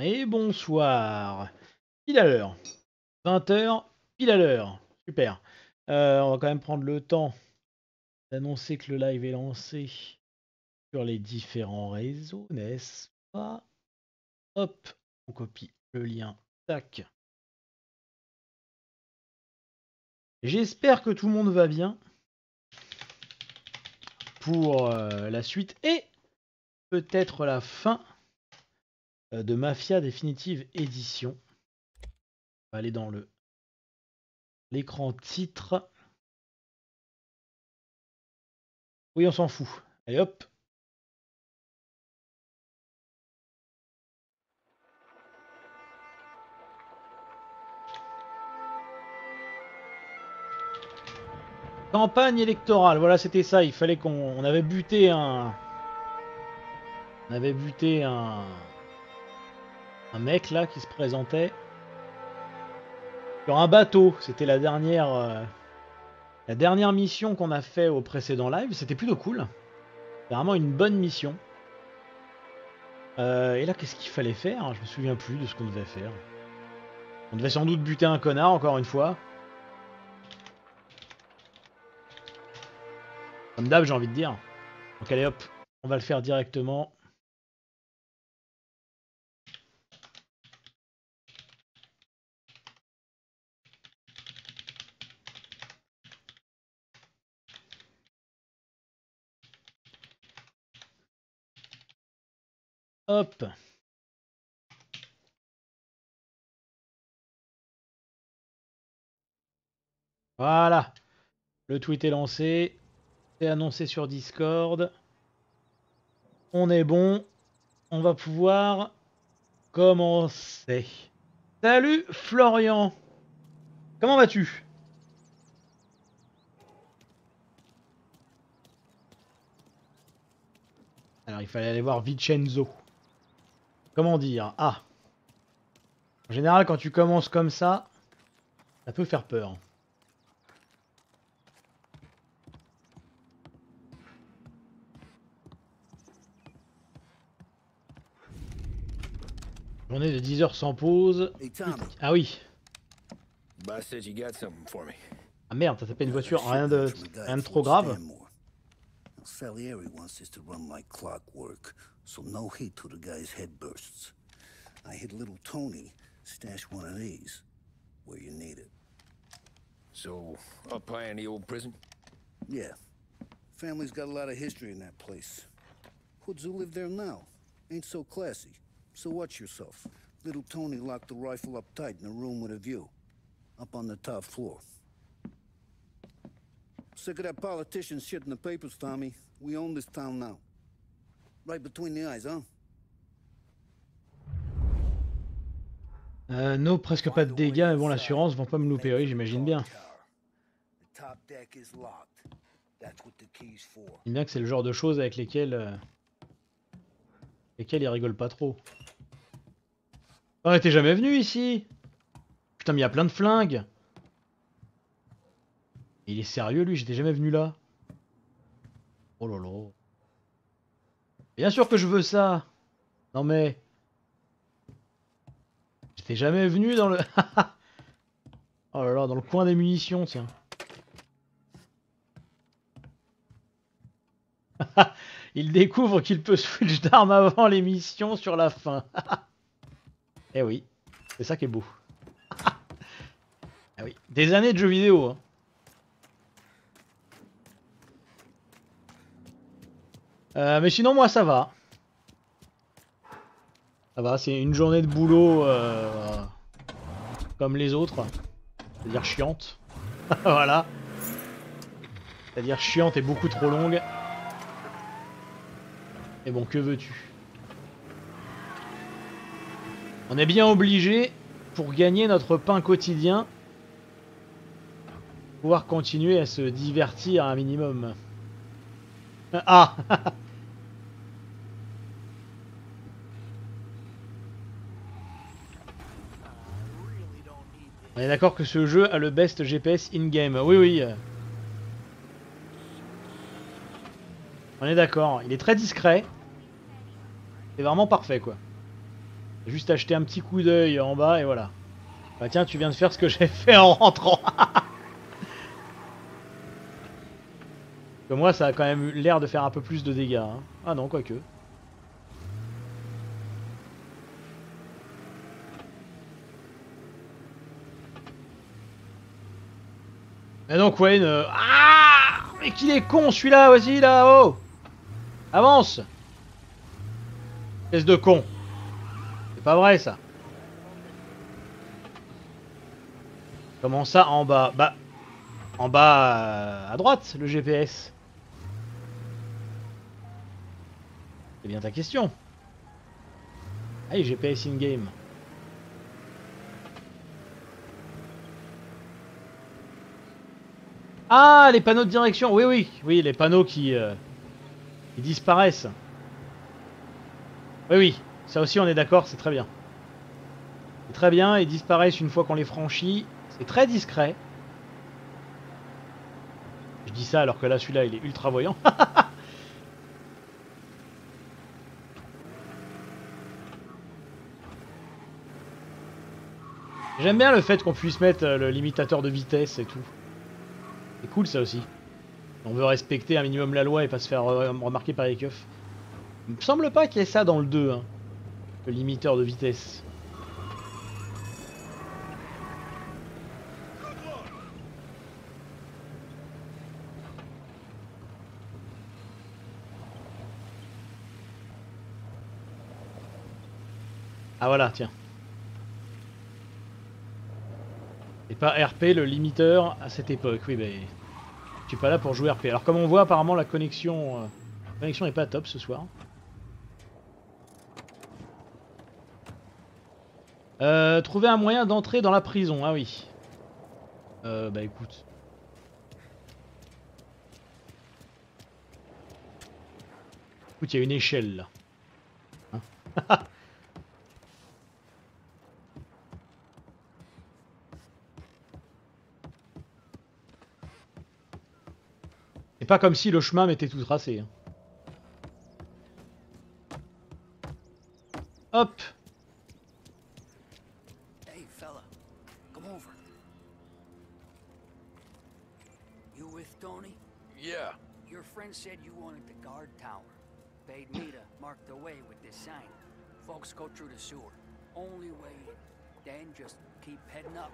Et bonsoir. Pile à l'heure. 20h, pile à l'heure. Super. Euh, on va quand même prendre le temps d'annoncer que le live est lancé sur les différents réseaux, n'est-ce pas? Hop, on copie le lien. Tac. J'espère que tout le monde va bien pour euh, la suite et peut-être la fin de Mafia Définitive Édition. On va aller dans le l'écran titre. Oui, on s'en fout. Allez hop. Campagne électorale, voilà c'était ça, il fallait qu'on on avait buté un... On avait buté un... Un mec là qui se présentait. Sur un bateau, c'était la dernière... euh, La dernière mission qu'on a fait au précédent live, c'était plutôt cool. Vraiment une bonne mission. Euh, et là, qu'est-ce qu'il fallait faire? Je me souviens plus de ce qu'on devait faire. On devait sans doute buter un connard, encore une fois. Comme d'hab, j'ai envie de dire. Donc allez hop, on va le faire directement. Voilà. Le tweet est lancé. C'est annoncé sur Discord. On est bon. On va pouvoir commencer. Salut Florian. Comment vas-tu? Alors il fallait aller voir Vincenzo. Comment dire Ah. En général quand tu commences comme ça, ça peut faire peur. Journée de 10 heures sans pause. Ah oui. Me. Ah merde, t'as tapé une voiture, rien de, rien de trop grave. Salieri wants this to run like clockwork, so no heat till the guy's head bursts. I hit little Tony, stash one of these where you need it. So, up high in the old prison? Yeah. Family's got a lot of history in that place. Hoods who live there now ain't so classy. So watch yourself. Little Tony locked the rifle up tight in a room with a view. Up on the top floor. Sick of that politician shit in the papers, Tommy. We own this town now. Right between the eyes, huh? Euh, no, presque pas de dégâts, mais bon, l'assurance vont pas me louper, oui, j'imagine bien. J'imagine bien que c'est le genre de choses avec lesquelles... euh, lesquelles ils rigolent pas trop. Oh, t'es jamais venu ici Putain, mais il y a plein de flingues Il est sérieux, lui J'étais jamais venu là. Oh là là. Bien sûr que je veux ça Non mais... J'étais jamais venu dans le... oh là là, dans le coin des munitions, tiens. Il découvre qu'il peut switch d'arme avant l'émission sur la fin. eh oui, c'est ça qui est beau. ah oui, des années de jeux vidéo. hein. Euh, mais sinon, moi, ça va. Ça va, c'est une journée de boulot euh, comme les autres. C'est-à-dire chiante. voilà. C'est-à-dire chiante et beaucoup trop longue. Et bon, que veux-tu? On est bien obligé, pour gagner notre pain quotidien, pouvoir continuer à se divertir un minimum. Ah On est d'accord que ce jeu a le best GPS in-game. Oui, oui. On est d'accord. Il est très discret. C'est vraiment parfait, quoi. Juste acheter un petit coup d'œil en bas et voilà. Bah tiens, tu viens de faire ce que j'ai fait en rentrant. que moi, ça a quand même eu l'air de faire un peu plus de dégâts. hein. Ah non, quoique. Et donc Wayne... euh, Ah Mais qu'il est con celui-là, vas-y là, oh Avance Espèce de con. C'est pas vrai ça. Comment ça en bas? Bah... En bas euh, à droite, le GPS. C'est bien ta question. Allez, GPS in-game. Ah, les panneaux de direction. Oui, oui, oui, les panneaux qui, euh, qui disparaissent. Oui, oui, ça aussi on est d'accord, c'est très bien. C'est très bien, ils disparaissent une fois qu'on les franchit. C'est très discret. Je dis ça alors que là, celui-là, il est ultra voyant. J'aime bien le fait qu'on puisse mettre euh, le limitateur de vitesse et tout. C'est cool ça aussi. On veut respecter un minimum la loi et pas se faire euh, remarquer par les keufs. Il me semble pas qu'il y ait ça dans le 2, hein. le limiteur de vitesse. Ah voilà, tiens. Et pas RP le limiteur à cette époque, oui mais... Je suis pas là pour jouer RP. Alors comme on voit apparemment la connexion... euh, La connexion est pas top ce soir. Euh, trouver un moyen d'entrer dans la prison, ah oui. Euh, bah écoute. Écoute, il y a une échelle là. Hein? C'est pas comme si le chemin m'était tout tracé. hein. Hop Hey, fella, come over. You with Tony? Yeah. Your friend said you wanted the guard tower. Paid me to mark the way with this sign. Folks go through the sewer. Only way in. Then just keep heading up.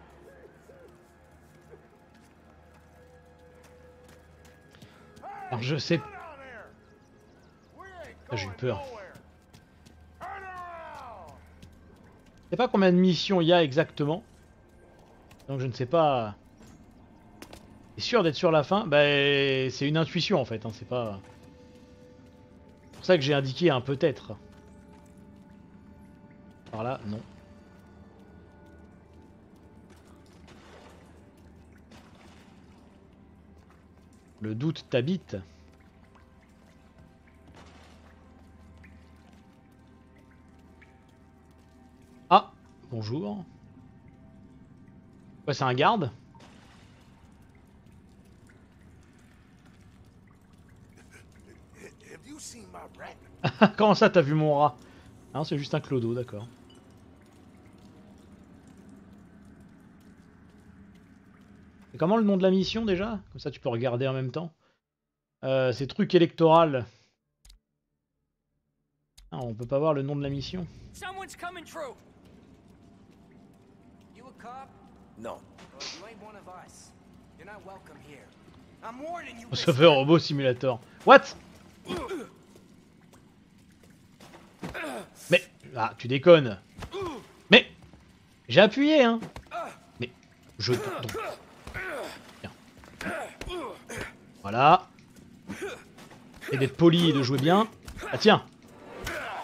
Alors je sais... Ah, J'ai eu peur. Je sais pas combien de missions il y a exactement. Donc je ne sais pas... C'est sûr d'être sur la fin Bah c'est une intuition en fait, hein, c'est pas... C'est pour ça que j'ai indiqué un peut-être. Par là, non. Le doute t'habite. Ah, bonjour. Ouais, c'est un garde? Comment ça, t'as vu mon rat? Non, c'est juste un clodo, d'accord. Comment le nom de la mission déjà? Comme ça, tu peux regarder en même temps. Euh, c'est truc électoral. Ah, on peut pas voir le nom de la mission. Someone's coming through. You a cop? No. Well, you ain't one of us. You're not welcome here. I'm warning you. Sauveur robot simulator. What? Mais ah, tu déconnes. Mais j'ai appuyé hein. Mais je donc. Voilà. Et d'être poli et de jouer bien. Ah tiens.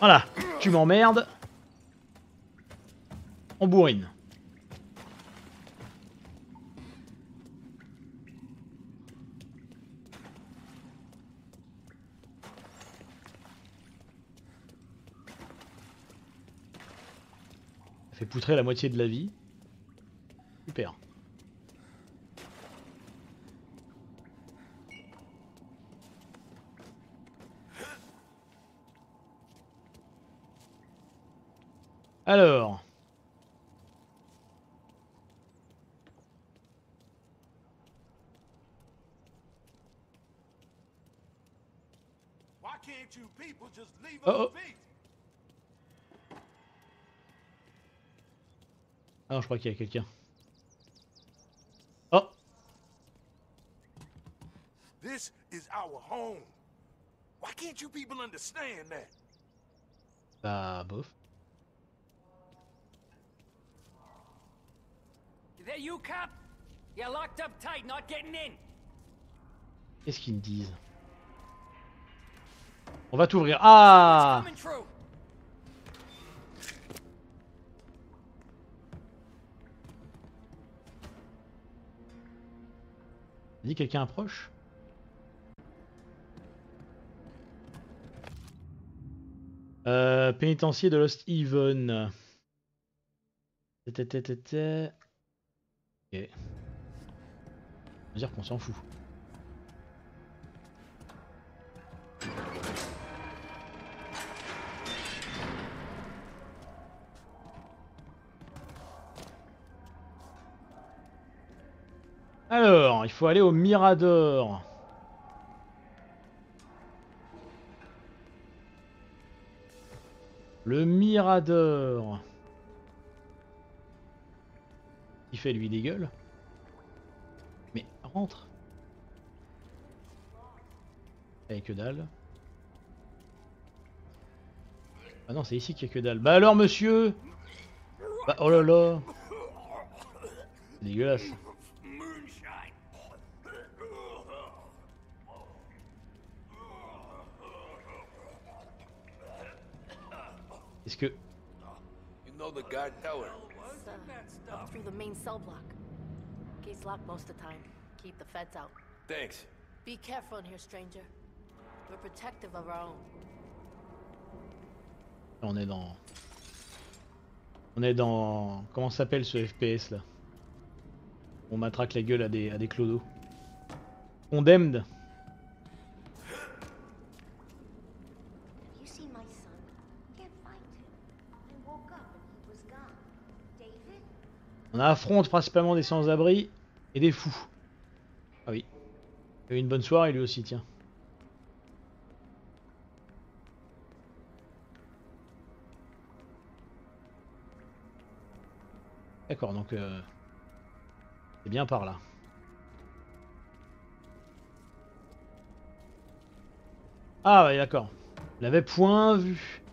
Voilà, tu m'emmerdes. On bourrine. Fait poutrer la moitié de la vie. Super. Alors. Uh-oh. be? Ah non, je crois qu'il y a quelqu'un. Oh This is our home. Why can't you people understand that? Bah, bof. There you, cop? You're locked up tight, not getting in. Qu'est-ce qu'ils me disent? On va t'ouvrir. Ah. Dit quelqu'un approche? Euh, pénitencier de Lost Even. Tétététété. Ok. Dire qu'on s'en fout. Alors, il faut aller au Mirador. Le Mirador. Fait lui des gueules. Mais rentre. Avec que dalle. Ah non, c'est ici qu'il y a que dalle. Bah alors, monsieur Bah oh là là C'est dégueulasse. Est-ce que... You know the guard tower? Up through the main cell block. Gates locked most of the time. Keep the feds out. Thanks. Be careful in here, stranger. We're protective of our own. On est dans... On est dans... Comment s'appelle ce FPS là? On matraque la gueule à des, à des clodos. Condemned You see my son? Can't find him. I woke up and he was gone. David? On affronte principalement des sans-abri et des fous. Ah oui. Il a eu une bonne soirée lui aussi, tiens. D'accord, donc euh, c'est bien par là. Ah ouais, d'accord. Je l'avais point vu.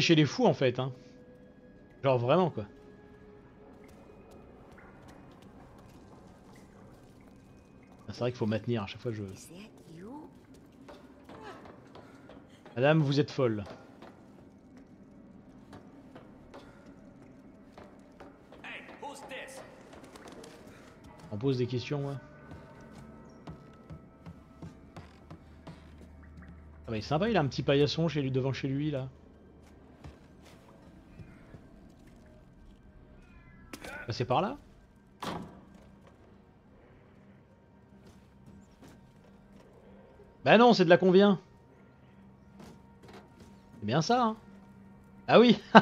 Chez les fous en fait, hein. Genre vraiment quoi. Ah, C'est vrai qu'il faut maintenir à chaque fois que je... Madame, vous êtes folle. On pose des questions, ouais. Ah bah il est sympa, il a un petit paillasson chez lui, devant chez lui là. C'est par là Bah non, c'est de la convient. C'est bien ça, hein Ah oui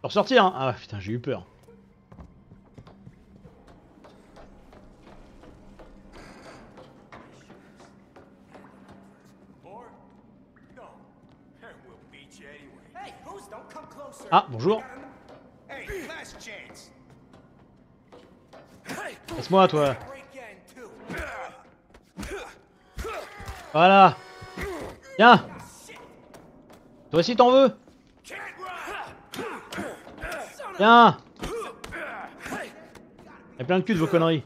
Faut ressortir, hein Ah putain, j'ai eu peur. Or? No. Laisse-moi, toi. Voilà. Tiens. Toi aussi t'en veux. Tiens. Y'a plein de cul de vos conneries.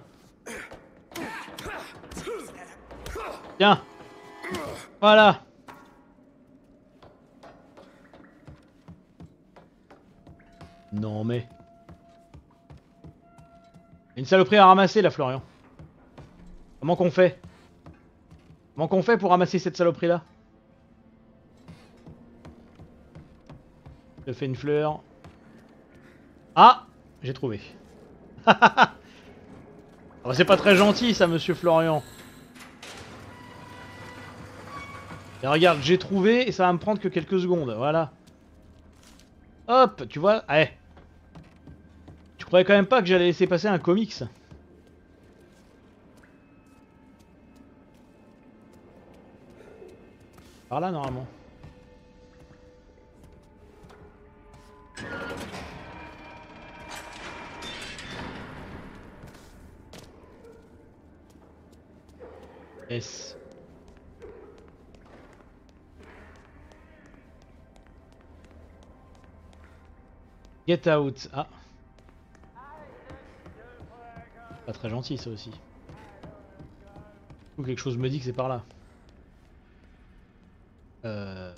Tiens. Voilà. une saloperie à ramasser là, Florian. Comment qu'on fait? Comment qu'on fait pour ramasser cette saloperie là Je fais une fleur. Ah J'ai trouvé. Ah, c'est pas très gentil ça, monsieur Florian. Et regarde, j'ai trouvé et ça va me prendre que quelques secondes, voilà. Hop, tu vois, allez, croyais quand même pas que j'allais laisser passer un comics Par là, normalement. Yes. Get out. Ah. Très gentil ça aussi. Ou quelque chose me dit que c'est par là. Euh...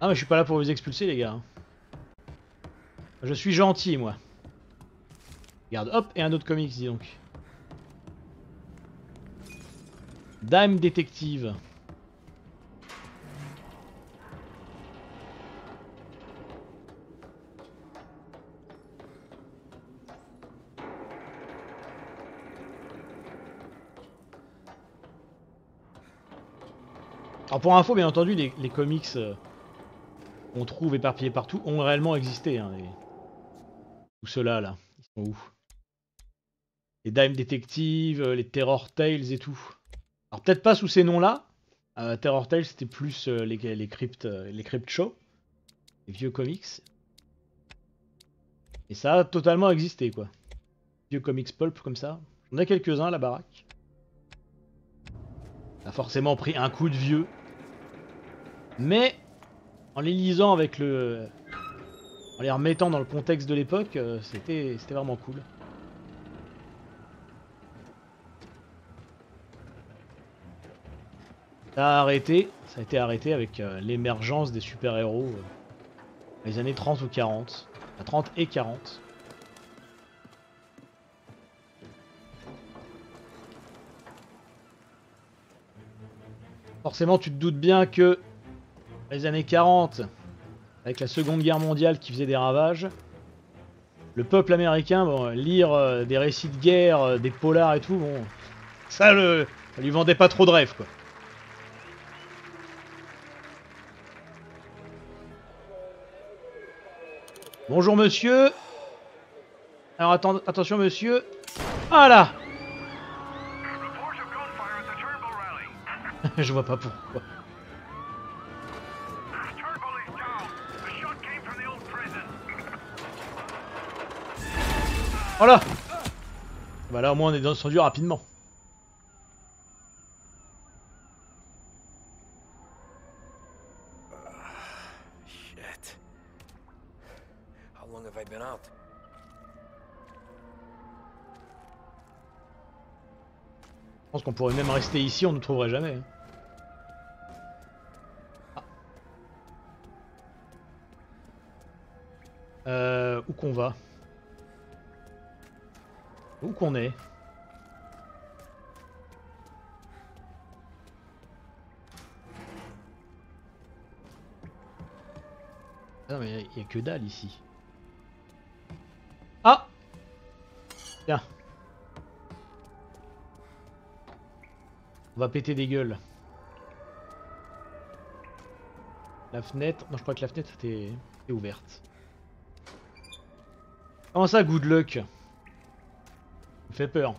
Ah mais je suis pas là pour vous expulser les gars. hein. Je suis gentil moi. Regarde, hop, et un autre comics dis donc. Dime Détective. Alors pour info, bien entendu, les, comics euh, qu'on trouve éparpillés partout ont réellement existé. Hein, les- Tout ceux-là, là, ils sont où? Les Dime Detective, euh, les Terror Tales et tout. Alors peut-être pas sous ces noms-là. Euh, Terror Tales, c'était plus les, les les crypt shows, les vieux comics. Et ça a totalement existé, quoi. Vieux comics pulp comme ça. J'en ai quelques-uns à la baraque. A forcément pris un coup de vieux. Mais en les lisant avec le. En les remettant dans le contexte de l'époque, euh, c'était vraiment cool. Ça a arrêté, ça a été arrêté avec euh, l'émergence des super-héros euh, les années 30 ou 40. À 30 et 40. Forcément, tu te doutes bien que les années 40, avec la Seconde Guerre mondiale qui faisait des ravages, le peuple américain, bon, lire euh, des récits de guerre, euh, des polars et tout, bon, ça, le, ça lui vendait pas trop de rêves, quoi. Bonjour monsieur. Alors attention monsieur. Voilà. Je vois pas pourquoi. Voilà. Bah là au moins on est descendu rapidement. Je pense qu'on pourrait même rester ici, on ne trouverait jamais. hein. Ah. Euh, où qu'on va? Où qu'on est Ah Non mais il a que dalle ici. Ah Tiens. On va péter des gueules. La fenêtre... Non, je crois que la fenêtre était, ouverte. Comment ça, good luck? Fait peur.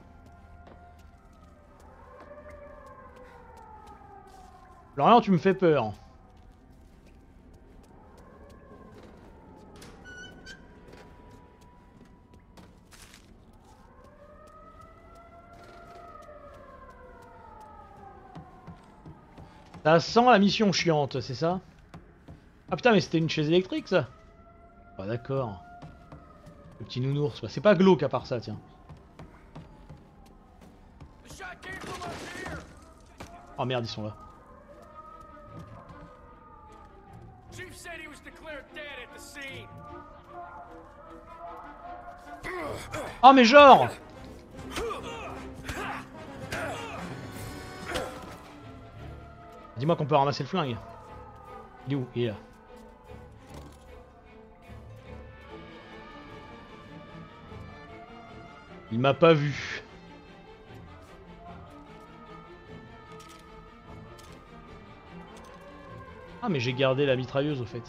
Florian, tu me fais peur. Ça sent la mission chiante, c'est ça? Ah putain, mais c'était une chaise électrique ça Ah d'accord. Le petit nounours, c'est pas glauque à part ça, tiens. Oh merde, ils sont là. Chief said he was declared dead at the scene. Oh mais genre Dis-moi qu'on peut ramasser le flingue. Il est où? Il est là. Il m'a pas vu. Ah mais j'ai gardé la mitrailleuse au fait.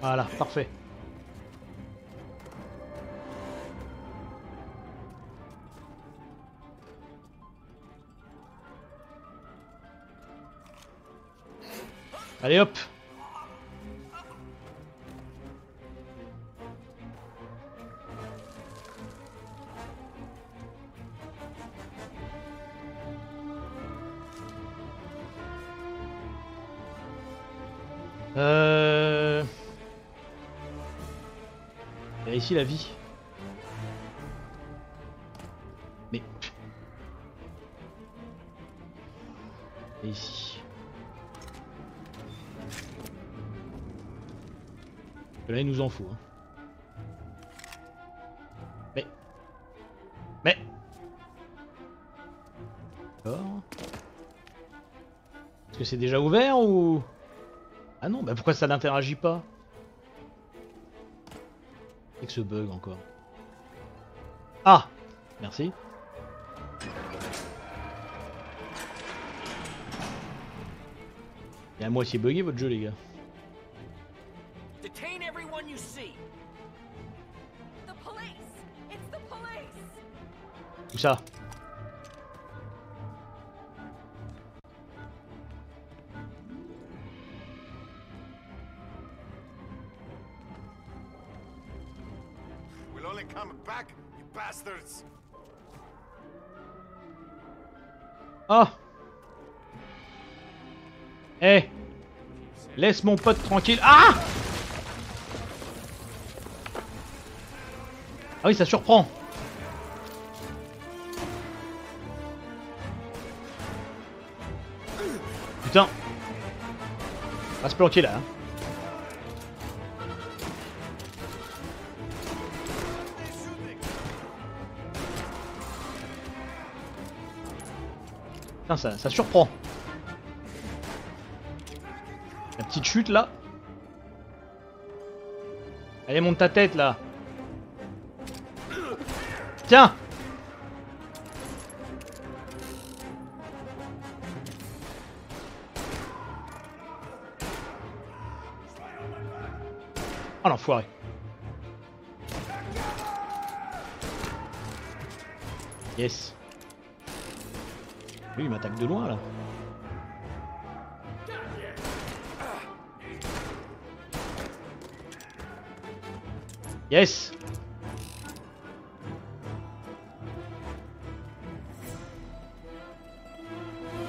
Voilà, parfait. Allez hop Euh... Il ici la vie. Mais... Et ici. Là, il nous en faut. hein. Mais... Mais... D'accord. Est-ce que c'est déjà ouvert ou... Ah non, bah pourquoi ça n'interagit pas? Avec ce bug encore. Ah Merci. Il est à moitié bugué votre jeu les gars. Detain everyone Laisse mon pote tranquille. Ah Ah oui, ça surprend. Putain. On va se planquer là. hein. Putain, ça, ça surprend. Petite chute là. Allez, monte ta tête là. Tiens Oh l'enfoiré. Yes. Lui, il m'attaque de loin là. Yes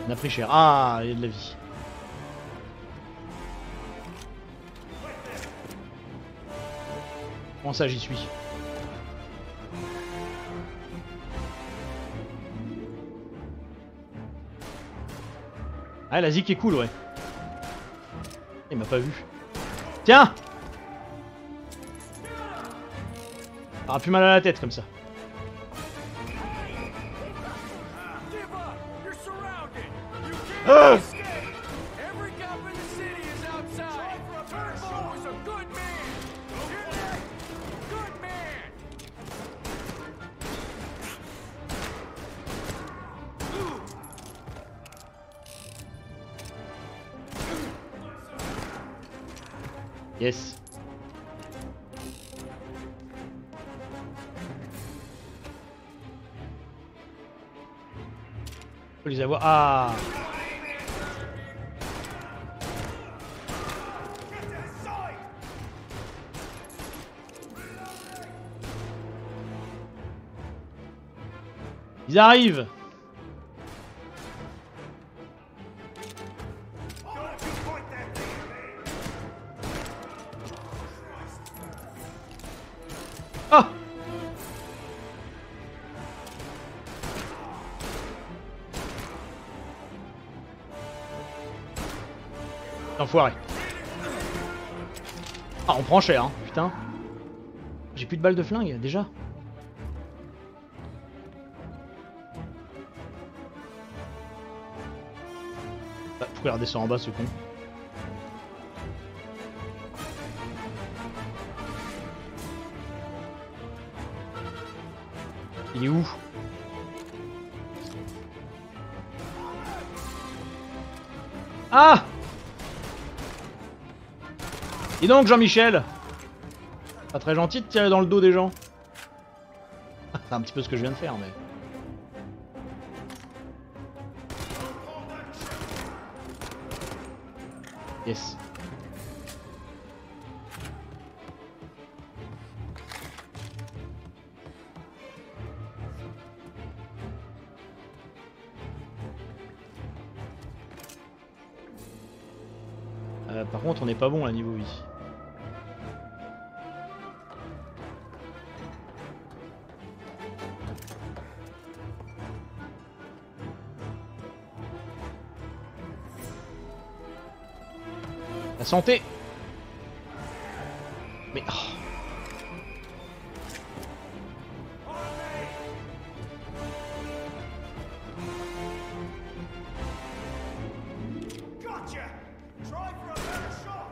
On a pris cher. Ah, il y a de la vie. Comment ça, j'y suis? Ah, la zik est cool, ouais. Il m'a pas vu. Tiens T'auras plus mal à la tête comme ça. Ils arrivent Ah Enfoiré. Ah, on prend cher, hein, putain. J'ai plus de balles de flingue, déjà. Pourquoi il redescend en bas ce con. Il est où? Ah! Dis donc Jean-Michel! Pas très gentil de tirer dans le dos des gens. C'est un petit peu ce que je viens de faire mais... Euh, par contre, on n'est pas bon là niveau vie. Santé Mais... oh.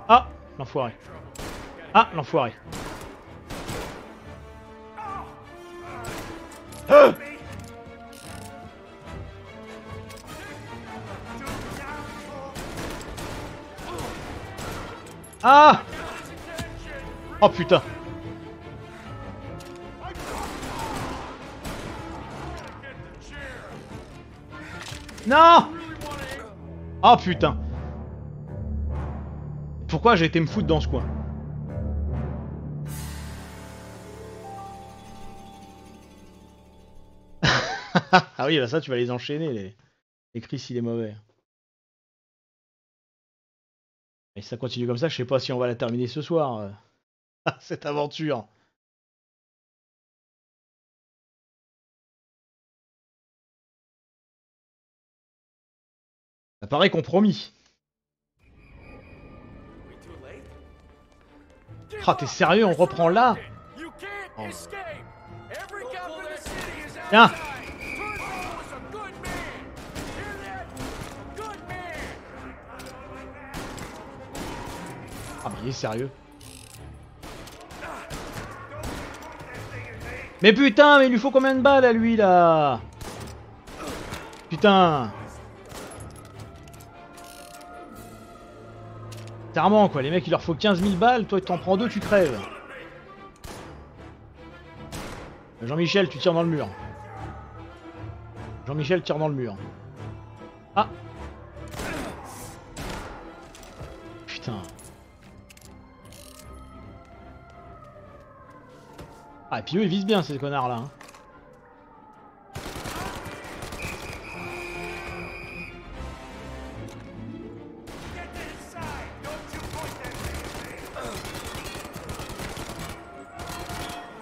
Ah L'enfoiré. Ah L'enfoiré. Ah! Oh putain. Non! Oh putain. Pourquoi j'ai été me foutre dans ce coin? Ah oui, bah ça tu vas les enchaîner, les, les Chris il est mauvais. Et si ça continue comme ça, je sais pas si on va la terminer ce soir. euh, Cette aventure. Ça paraît compromis. Ah, t'es sérieux, on reprend là? Oh. Tiens. Ah, mais il est sérieux. Mais putain, mais il lui faut combien de balles à lui là? Putain Clairement quoi, les mecs il leur faut 15 000 balles, toi t'en prends deux, tu crèves. Jean-Michel, tu tires dans le mur. Jean-Michel tire dans le mur. Ah Ah, et puis eux ils visent bien ces connards là. Hein.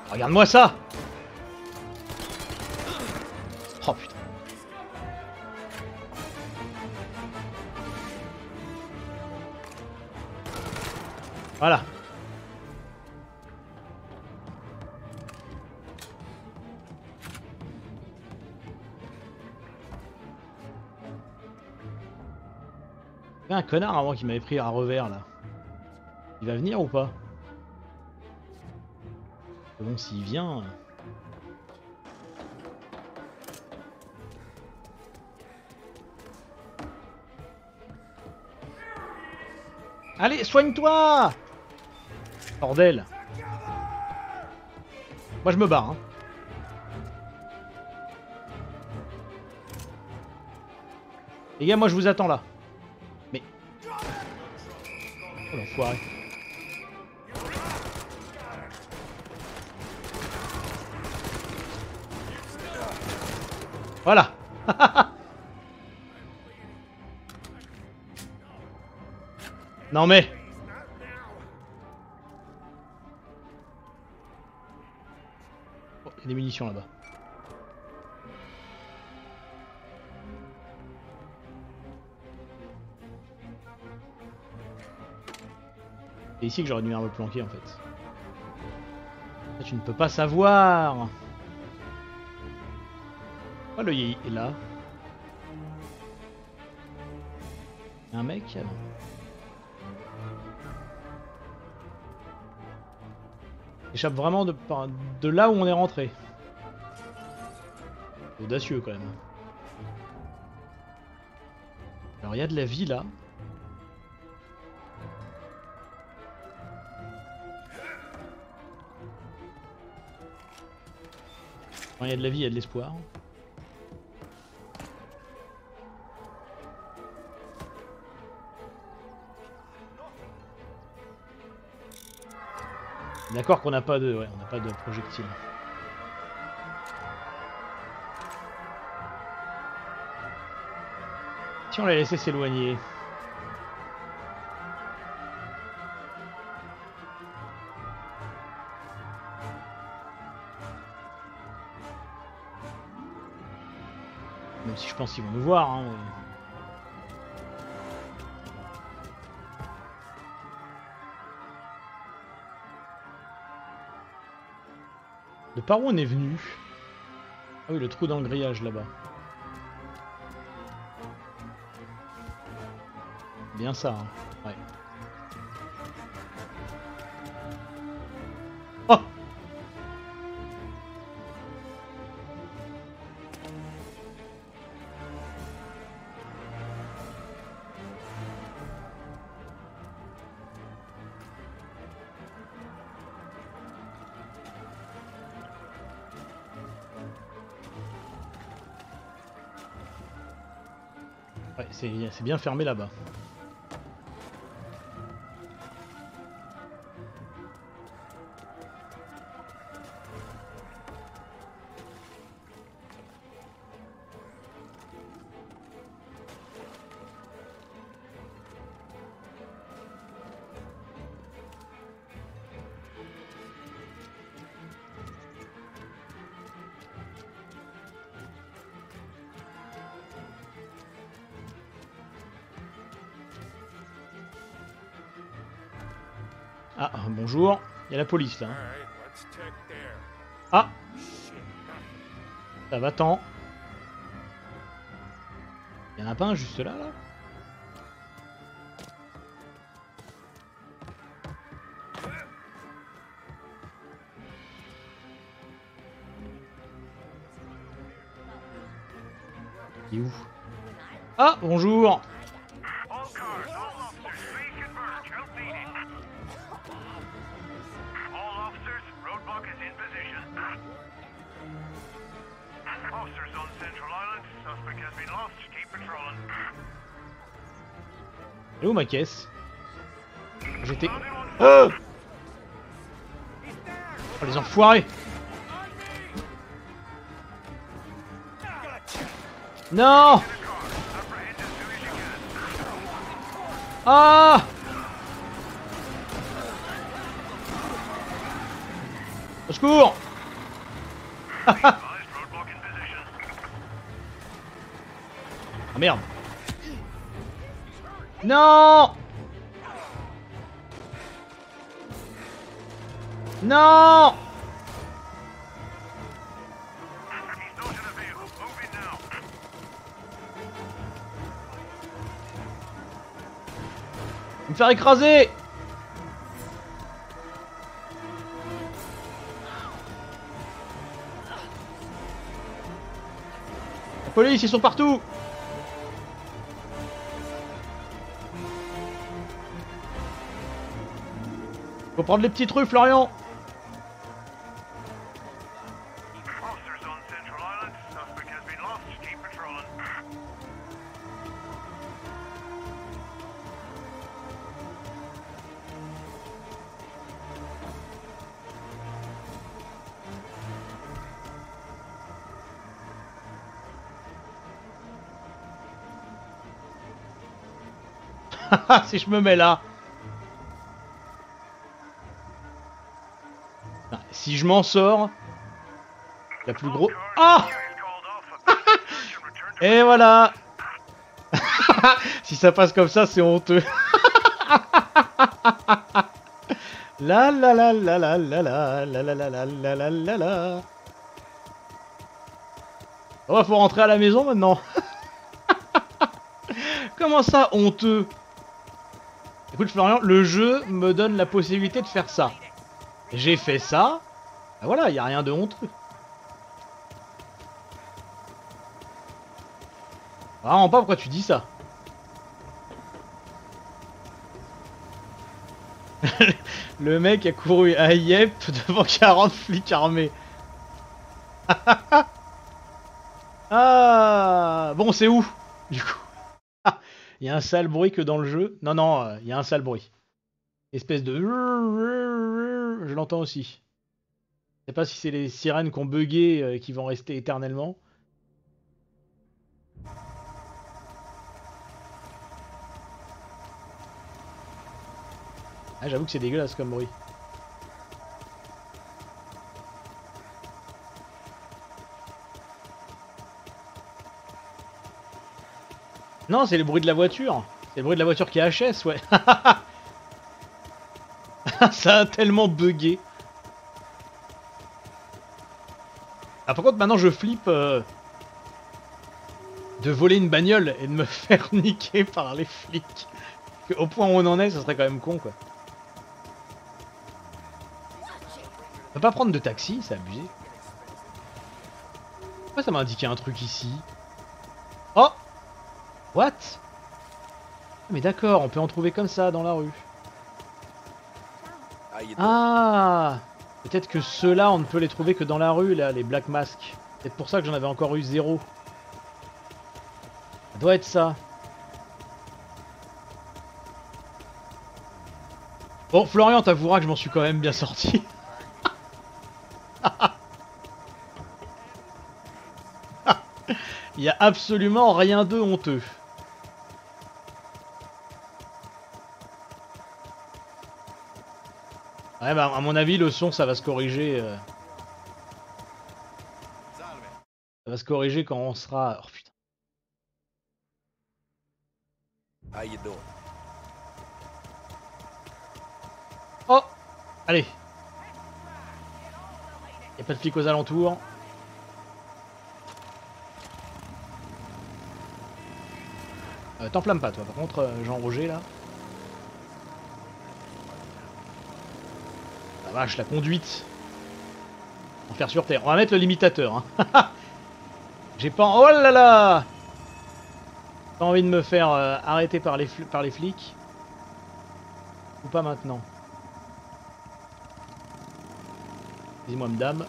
Regarde-moi ça connard avant qui m'avait pris un revers là. Il va venir ou pas? Bon, s'il vient. euh. Allez, soigne-toi Bordel Moi je me barre. Hein. Les gars, moi je vous attends là. Voilà. Non mais. Oh, il y a des munitions là-bas. C'est ici que j'aurais dû venir me planquer en fait. Tu ne peux pas savoir Oh le est là Un mec. Échappe vraiment de, de là où on est rentré. Audacieux quand même. Alors il y a de la vie là. Il y a de la vie, il y a de l'espoir. D'accord qu'on n'a pas de, ouais, on n'a pas de projectile. Si on l'a laissé s'éloigner. Je pense qu'ils vont nous voir. Hein, De par où on est venu? Ah oui, le trou dans le grillage là-bas. Bien ça, hein. Ouais. C'est bien fermé là-bas. Bonjour. Il y a la police là. Ah, ça va tant. Il y en a pas un juste là là Il est où? Ah, bonjour ma caisse. J'étais... Oh Oh les enfoirés. Non. Ah. Au secours. Ah merde. Non. Non. Me faire écraser. La police, ils sont partout. prendre les petites rues, Florian. Si je me mets là. Si je m'en sors, la plus grosse. Ah Et voilà Si ça passe comme ça, c'est honteux. La la la la la la la la la la la la la la. Oh, faut rentrer à la maison maintenant. Comment ça, honteux Écoute Florian, le jeu me donne la possibilité de faire ça. J'ai fait ça. Ben voilà, il a rien de honteux. Vraiment pas pourquoi tu dis ça. Le mec a couru à Yep devant 40 flics armés. ah Bon, c'est où Du coup? Il y a un sale bruit que dans le jeu. Non, non, euh, il y a un sale bruit. Espèce de... Je l'entends aussi. Je sais pas si c'est les sirènes qui ont bugué euh, qui vont rester éternellement. Ah, j'avoue que c'est dégueulasse comme bruit. Non, c'est le bruit de la voiture. C'est le bruit de la voiture qui est HS, ouais. Ça a tellement bugué. Ah, par contre, maintenant je flippe euh, de voler une bagnole et de me faire niquer par les flics. Au point où on en est, ça serait quand même con, quoi. On peut pas prendre de taxi, c'est abusé. Pourquoi ça m'a indiqué un truc ici? Oh What? Ah, Mais d'accord, on peut en trouver comme ça dans la rue. Ah Peut-être que ceux-là, on ne peut les trouver que dans la rue, là, les Black Mask. C'est pour ça que j'en avais encore eu zéro. Ça doit être ça. Bon, Florian t'avouera que je m'en suis quand même bien sorti. Il y a absolument rien de honteux. Ouais, bah, à mon avis, le son, ça va se corriger. euh, Ça va se corriger quand on sera. Oh putain. How you doing? Oh Allez Y'a pas de flics aux alentours. Euh, T'enflamme pas toi, par contre, euh, Jean-Roger là. Vache, la conduite. Enfer sur terre. On va mettre le limitateur. Hein. J'ai pas. Oh là là Pas envie de me faire euh, arrêter par les, par les flics. Ou pas maintenant. Dis-moi, madame.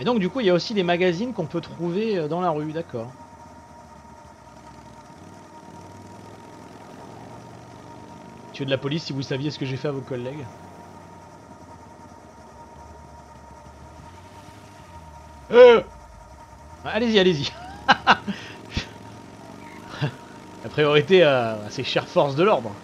Et donc, du coup, il y a aussi des magazines qu'on peut trouver euh, dans la rue, d'accord. De la police, si vous saviez ce que j'ai fait à vos collègues. Euh allez-y, allez-y. La priorité à, à ces chères forces de l'ordre.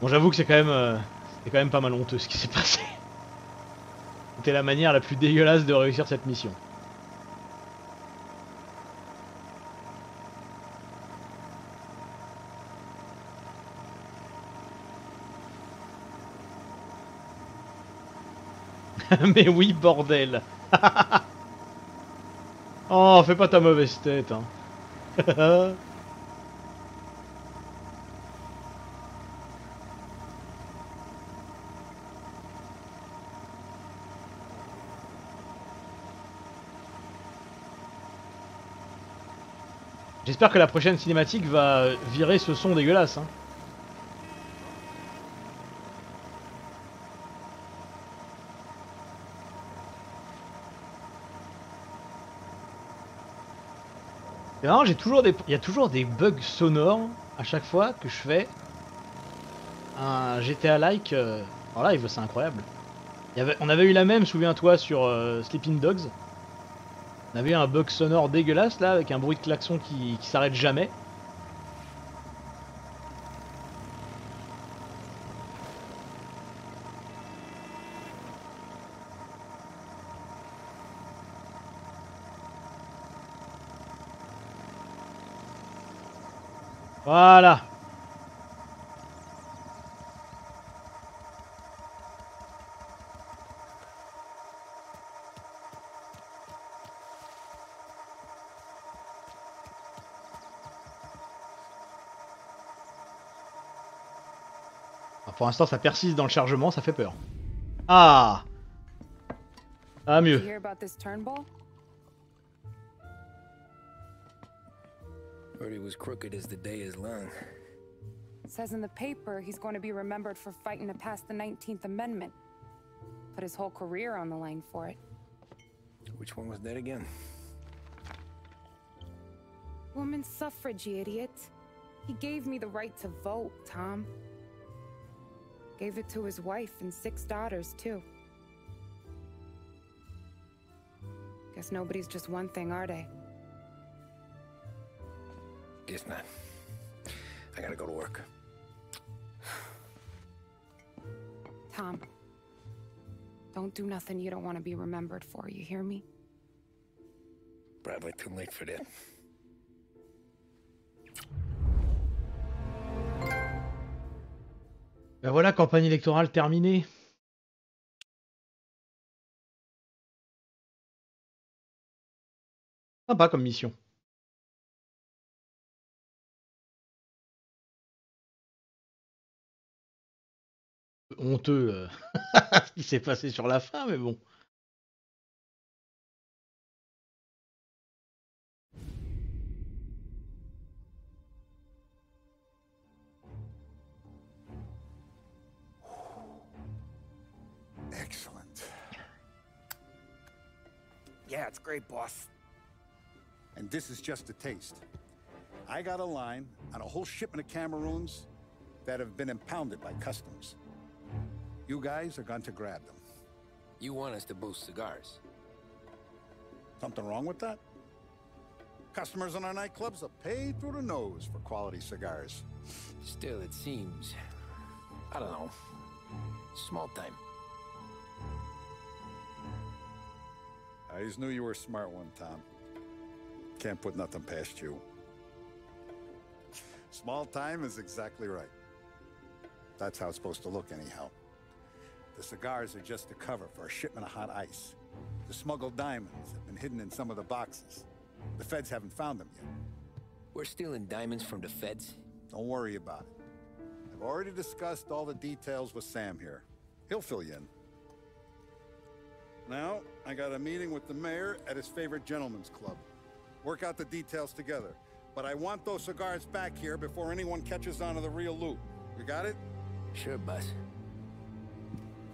Bon, j'avoue que c'est quand même, euh, c'est quand même pas mal honteux ce qui s'est passé. C'était la manière la plus dégueulasse de réussir cette mission. Mais oui, bordel. oh, fais pas ta mauvaise tête. Hein. J'espère que la prochaine cinématique va virer ce son dégueulasse. Hein. J'ai toujours des, il y a toujours des bugs sonores à chaque fois que je fais un GTA like euh, en live, c'est incroyable. On avait eu la même, souviens-toi, sur euh, Sleeping Dogs. On avait un bug sonore dégueulasse là, avec un bruit de klaxon qui, qui s'arrête jamais. Voilà Pour l'instant, ça persiste dans le chargement, ça fait peur. Ah Ah, You mieux. hear about this Turnbull? Heard he was crooked as the day is long. Says in the paper he's going to be remembered for fighting to pass the 19th Amendment. Put his whole career on the line for it. Which one was that again? Woman suffrage, you idiot. He gave me the right to vote, Tom. Gave it to his wife and six daughters, too. Guess nobody's just one thing, are they? Guess not. I gotta go to work. Tom. Don't do nothing you don't want to be remembered for, you hear me? Probably too late for that. Ben voilà, campagne électorale terminée. Sympa comme mission. Honteux euh, ce qui s'est passé sur la fin, mais bon. Excellent. Yeah, it's great, boss. And this is just a taste. I got a line on a whole shipment of Cameroons that have been impounded by customs. You guys are going to grab them. You want us to boost cigars? Something wrong with that? Customers in our nightclubs are paid through the nose for quality cigars. Still, it seems. I don't know. Small time. I always knew you were a smart one, Tom. Can't put nothing past you. Small time is exactly right. That's how it's supposed to look, anyhow. The cigars are just a cover for a shipment of hot ice. The smuggled diamonds have been hidden in some of the boxes. The feds haven't found them yet. We're stealing diamonds from the feds? Don't worry about it. I've already discussed all the details with Sam here. He'll fill you in. Now, I got a meeting with the mayor at his favorite gentleman's club. Work out the details together. But I want those cigars back here before anyone catches on to the real loot. You got it? Sure, boss.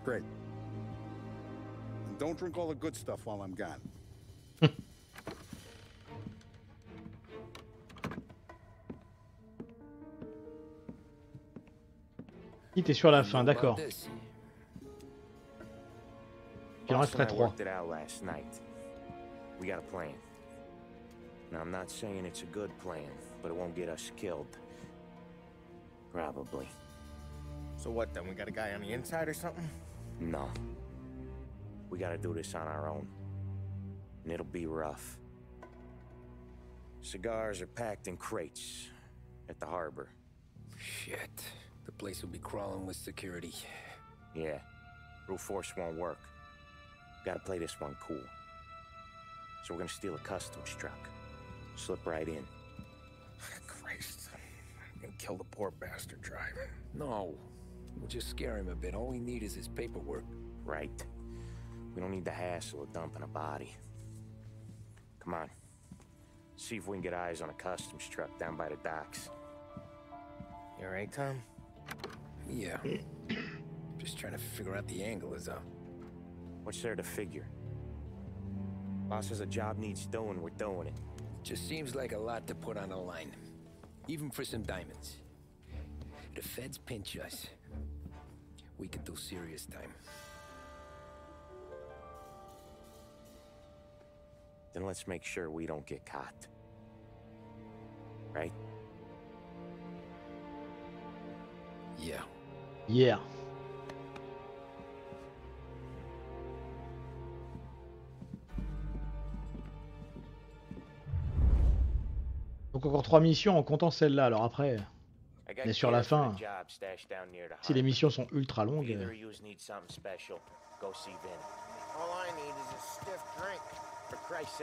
Great. And don't drink all the good stuff while I'm gone. Il était sur la fin, d'accord. This? Il en resterait trois. it out last night. We got a plan. Now, I'm not saying it's a good plan, but it won't get us killed. Probably. So what then? We got a guy on the inside or something? No. We gotta do this on our own. And it'll be rough. Cigars are packed in crates at the harbor. Shit. The place will be crawling with security. Yeah. Brute force won't work. Gotta play this one cool. So we're gonna steal a customs truck. Slip right in. Christ. And kill the poor bastard driver. No. We'll just scare him a bit. All we need is his paperwork. Right. We don't need the hassle of dumping a body. Come on. See if we can get eyes on a customs truck down by the docks. You alright, Tom? Yeah. just trying to figure out the angle is up. What's there to figure? Boss says a job needs doing, we're doing it. Just seems like a lot to put on the line. Even for some diamonds. The feds pinch us. We could do serious time. Then let's make sure we don't get caught. Right? Yeah. Yeah. Donc encore trois missions en comptant celle-là. Alors après, est sur la fin. Si les missions sont ultra longues,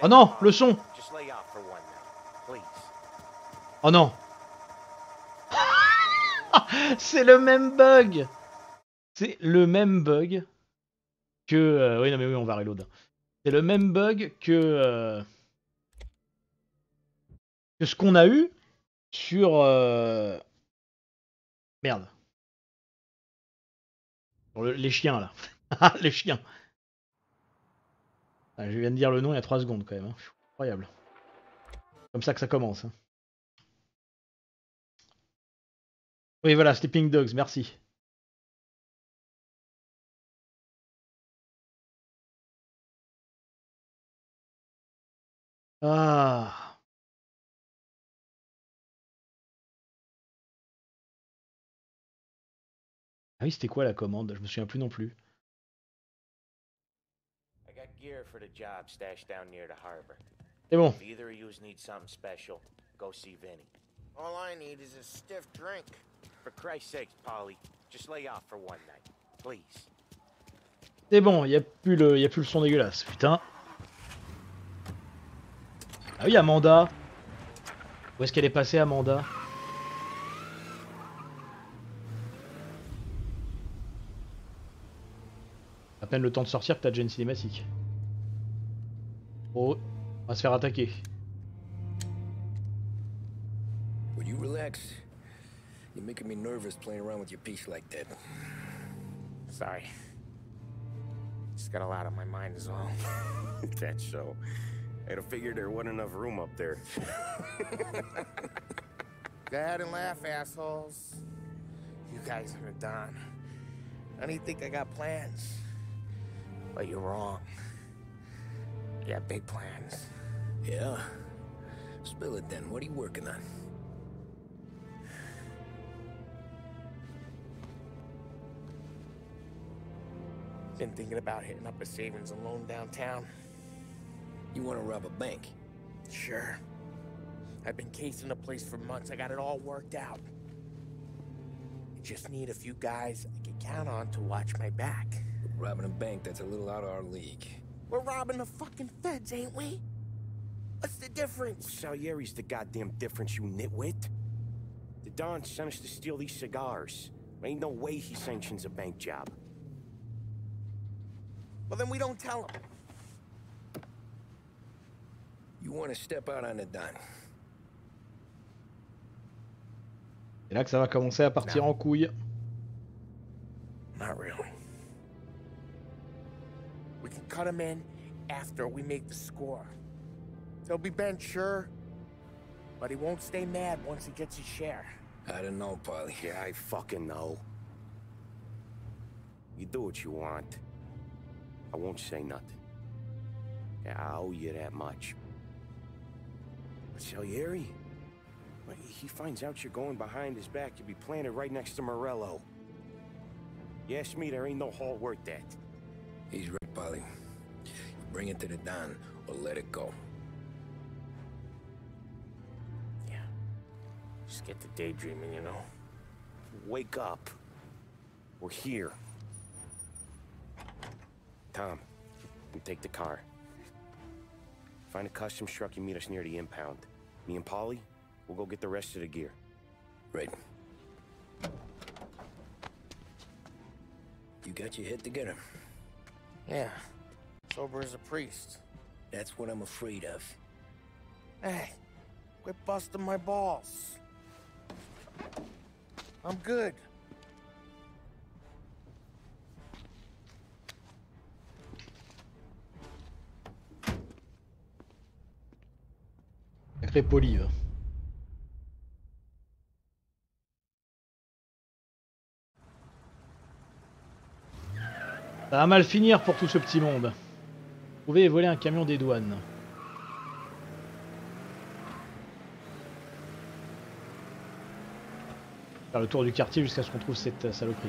Oh non, le son. Oh non C'est le même bug C'est le même bug que... euh, oui, non mais oui, on va reload. C'est le même bug que... euh, que ce qu'on a eu sur... euh, Merde. Sur le- les chiens, là. Les chiens Ah, Je viens de dire le nom il y a 3 secondes, quand même. hein. Incroyable. Comme ça que ça commence. hein. Oui, voilà, Sleeping Dogs, merci. Ah. Ah oui, c'était quoi la commande? Je me souviens plus non plus. I got gear for the job stashed down near the harbor. C'est bon. If either of yous need something special, go see Vinny. All I need is a stiff drink. For Christ's sake, Polly, just lay off for one night, please. C'est bon, il n'y a, plus le- y a plus le son dégueulasse. Putain. Ah oui, Amanda. Où est-ce qu'elle est passée, Amanda? À peine le temps de sortir que t'as déjà une cinématique. Oh, on va se faire attaquer. Will you relax? You're making me nervous playing around with your piece like that. Sorry. Just got a lot on my mind as all. That's so. I'd have figured there wasn't enough room up there. Go ahead and laugh, assholes. You guys are done. I don't think I got plans. But you're wrong. I got big plans. Yeah? Spill it then. What are you working on? Been thinking about hitting up a savings and loan downtown. You want to rob a bank? Sure. I've been casing the place for months. I got it all worked out. I just need a few guys I can count on to watch my back. Robbing a bank, that's a little out of our league. We're robbing the fucking feds, ain't we? What's the difference? Salieri's the goddamn difference, you nitwit. The Don sent us to steal these cigars. Ain't no way he sanctions a bank job. Well, then we don't tell him. You want to step out on the Don? C'est là que ça va commencer à partir en couille. Not really. Can cut him in after we make the score. He'll be bent, sure, but he won't stay mad once he gets his share. I don't know, Polly. Yeah, I fucking know. You do what you want. I won't say nothing. Yeah, I owe you that much. But Salieri, when he finds out you're going behind his back, you'll be planted right next to Morello. You ask me, there ain't no hall worth that. He's right, Polly. You bring it to the Don or let it go. Yeah. Just get to daydreaming, you know? Wake up. We're here. Tom, you take the car. Find a custom truck and meet us near the impound. Me and Polly, we'll go get the rest of the gear. Right. You got your head together. Yeah. Sober as a priest. That's what I'm afraid of. Hey, quit busting my balls. I'm good. Sacré polive. Ça va mal finir pour tout ce petit monde. Trouver et voler un camion des douanes. Faire le tour du quartier jusqu'à ce qu'on trouve cette euh, saloperie.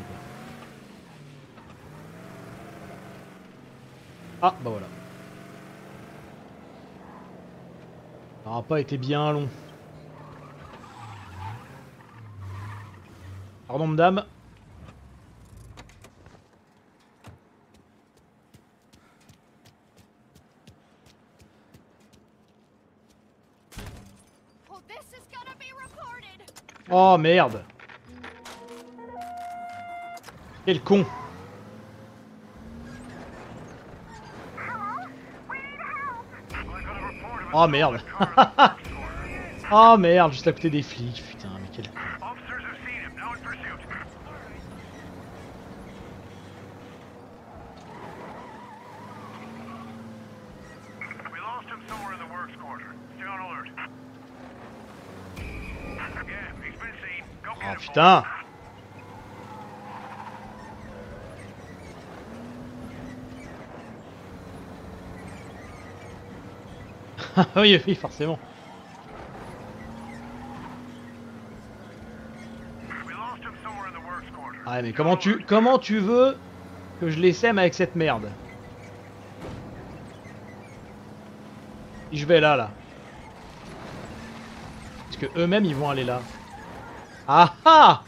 Ah, bah voilà. Ça n'aura pas été bien long. Pardon, madame. Oh merde. Quel con. Oh merde. oh merde, juste à côté des flics. Putain, mais quel con. Officers have seen him. Now in pursuit. We lost him somewhere in the works quarter. Stay on alert. Yeah, he's been seen. Go Oh get him. Putain. oui, oui, forcément. Ah mais comment tu comment tu veux que je les sème avec cette merde? Je vais là là. Parce que eux-mêmes ils vont aller là. Ah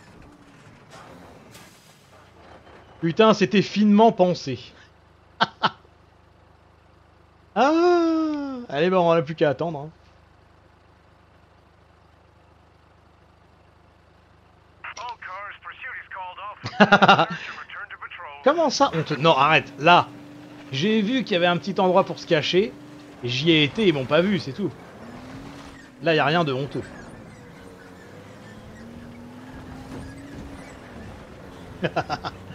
Putain, c'était finement pensé. ah Allez, bon, on n'a plus qu'à attendre. hein. Comment ça. Non, arrête, là J'ai vu qu'il y avait un petit endroit pour se cacher, j'y ai été, ils m'ont pas vu, c'est tout. Là, y a rien de honteux.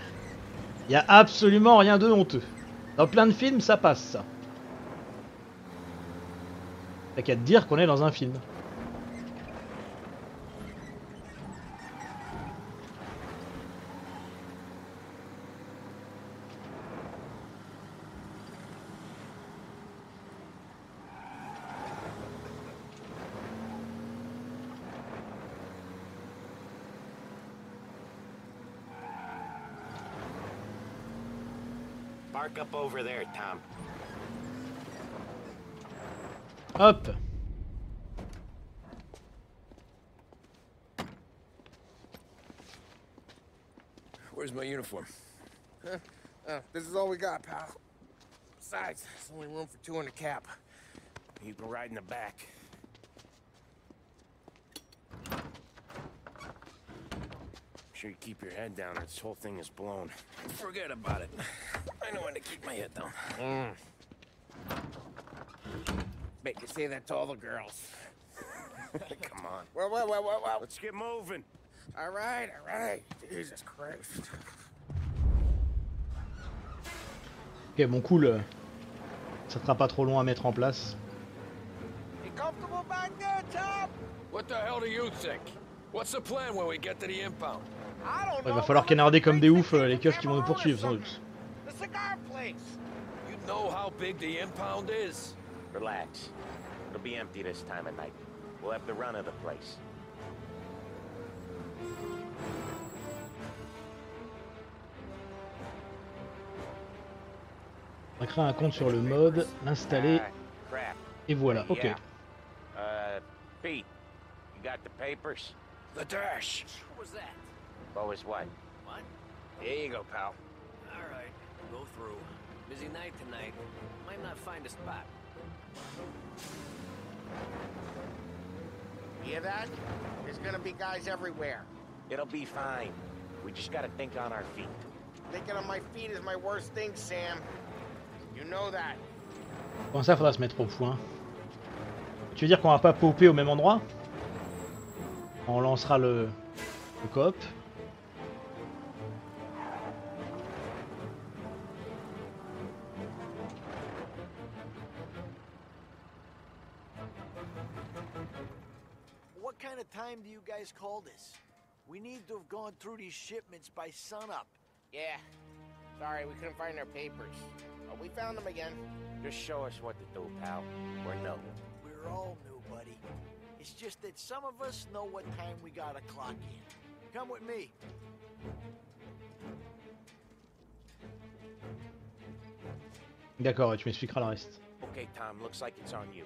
y a absolument rien de honteux. Dans plein de films, ça passe, ça. T'as qu'à te dire qu'on est dans un film. Park up over there, Tom. Hop Where's my uniform? Huh? Uh, this is all we got, pal. Besides, there's only room for two in the cap. You can ride in the back. Sure you keep your head down or this whole thing is blown. Forget about it. I know when to keep my head down. Mm. Bet you say that to all the girls. Come on. Well, well, well, well, well. Let's get moving. All right, all right. Jesus Christ. Ok, bon, cool. Ça sera pas trop long à mettre en place. You comfortable back there, Tom? What the hell do you think? What's the plan when we get to the impound? Ouais, know. va falloir canarder comme des oufs euh, les keufs qui vont nous poursuivre, sans doute. The cigar place. You know how big the impound is? Relax. It'll be empty this time of night. We'll have the run of the place. On va créer un compte sur le mode, l'installer, Ah, et voilà, ok. Uh, Pete, you got the papers? The dash. What was that? Was what? What? Here you go, pal. All right, go through. Busy night tonight. Might not find a spot. Hear that? There's gonna be guys everywhere. It'll be fine. We just gotta think on our feet. Thinking on my feet is my worst thing, Sam. You know that. Comment ça, faudra se mettre au point Tu veux dire qu'on va pas popper au même endroit? On lancera le, le coop. Time do you guys call this? We need to have gone through these shipments by sunup. Yeah. Sorry, we couldn't find our papers. But we found them again. Just show us what to do, pal. We're new. We're all new, buddy. It's just that some of us know what time we gotta clock in. Come with me. D'accord, ouais, tu m'expliqueras le reste. Okay, Tom, looks like it's on you.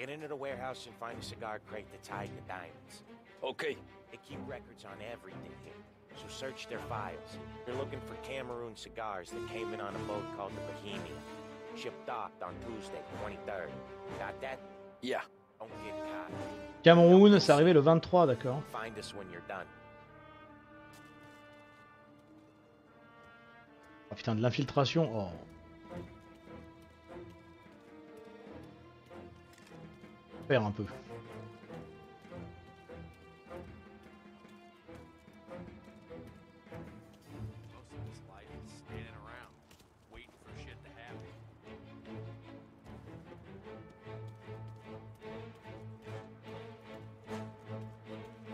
Get into the warehouse and find a cigar crate that's hiding the diamonds. Okay. They keep records on everything here. So search their files. They're looking for Cameroon cigars that came in on a boat called the Bohemia. Ship docked on Tuesday, 23rd. Got that? Yeah. Don't get caught. Cameroun, c'est arrivé le 23, d'accord. Find us when you're done. Oh putain, de l'infiltration. Oh. To happen.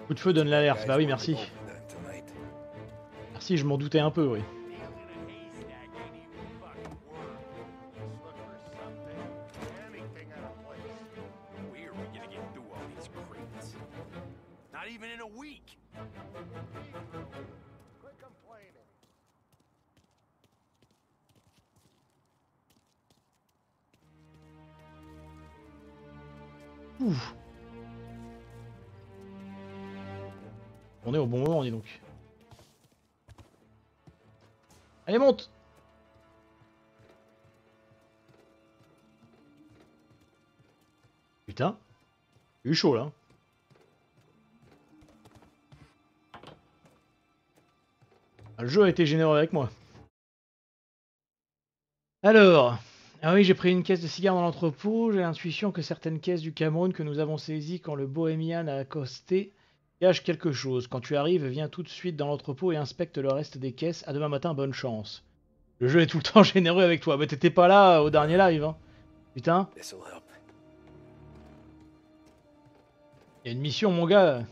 Coup de feu donne l'alerte. Bah oui, merci. Merci, je m'en doutais un peu, oui. Ah, Le jeu a été généreux avec moi. Alors, ah oui, j'ai pris une caisse de cigares dans l'entrepôt. J'ai l'intuition que certaines caisses du Cameroun que nous avons saisies quand le Bohémien a accosté cachent quelque chose. Quand tu arrives, viens tout de suite dans l'entrepôt et inspecte le reste des caisses. À demain matin, bonne chance. Le jeu est tout le temps généreux avec toi. Mais t'étais pas là au dernier live, hein. Putain. Y a une mission, mon gars.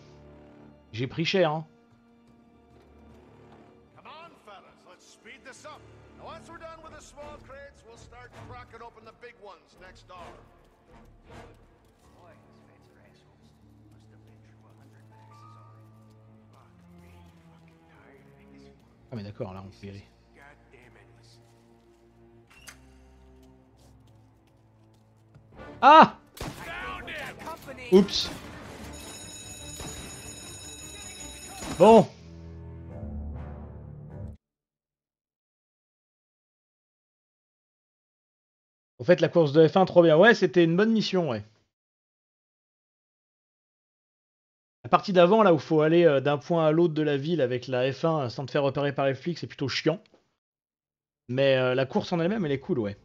J'ai pris cher, hein. Come on, fellas, let's speed this up. Once we're done with the small crates, we'll start cracking open the big ones next door. Boy, these feds are assholes. Must have been through a hundred maxes already. Fuck me, fucking tired of this one. Ah mais d'accord, là on peut y aller. Ah! Oups. Bon. En fait, la course de F1, trop bien. Ouais, c'était une bonne mission, ouais. La partie d'avant, là où faut aller euh, d'un point à l'autre de la ville avec la F1 sans te faire repérer par les flics, c'est plutôt chiant. Mais euh, la course en elle-même, elle est cool, ouais.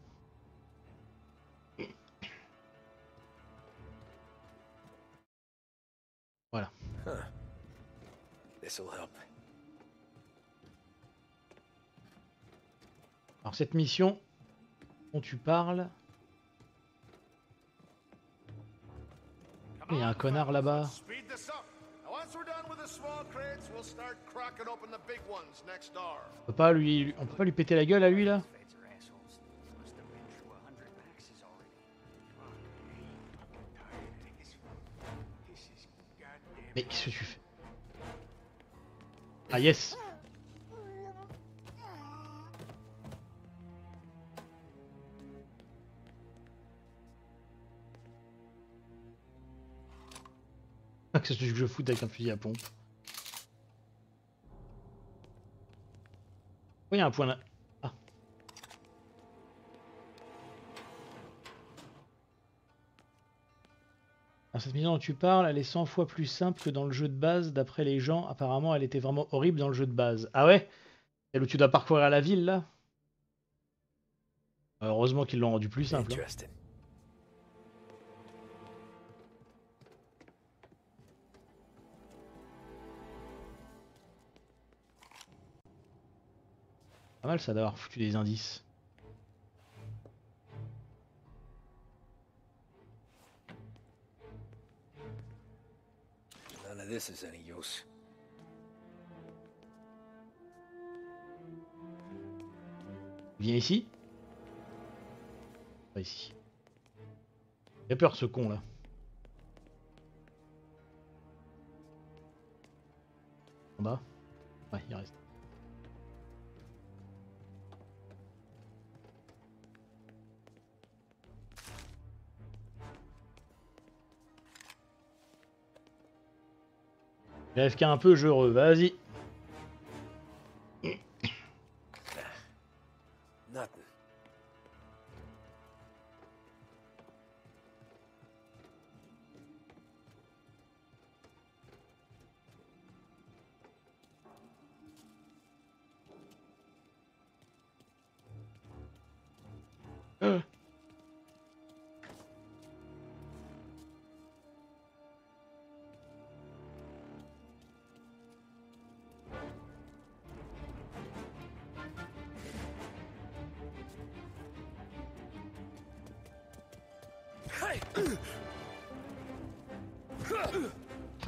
This'll help. Alors cette mission dont tu parles... Il y a un connard là-bas. Speed this up. Now, once we're done with the small crates, we'll start cracking open the big ones next door. On peut pas lui, on peut pas lui péter la gueule à lui là? Mais qu'est-ce que tu fais? Ah yes Ah, Qu'est-ce que je foute avec un fusil à pompe? A un point là. Alors, cette mission dont tu parles, elle est 100 fois plus simple que dans le jeu de base. D'après les gens, apparemment, elle était vraiment horrible dans le jeu de base. Ah ouais? Celle où tu dois parcourir la ville, là? Heureusement qu'ils l'ont rendu plus simple. hein. Pas mal ça d'avoir foutu des indices. This is any use. Viens ici. Pas ici. J'ai peur ce con là. En bas Ouais, il reste. J'ai AFK un peu, je re. Vas-y.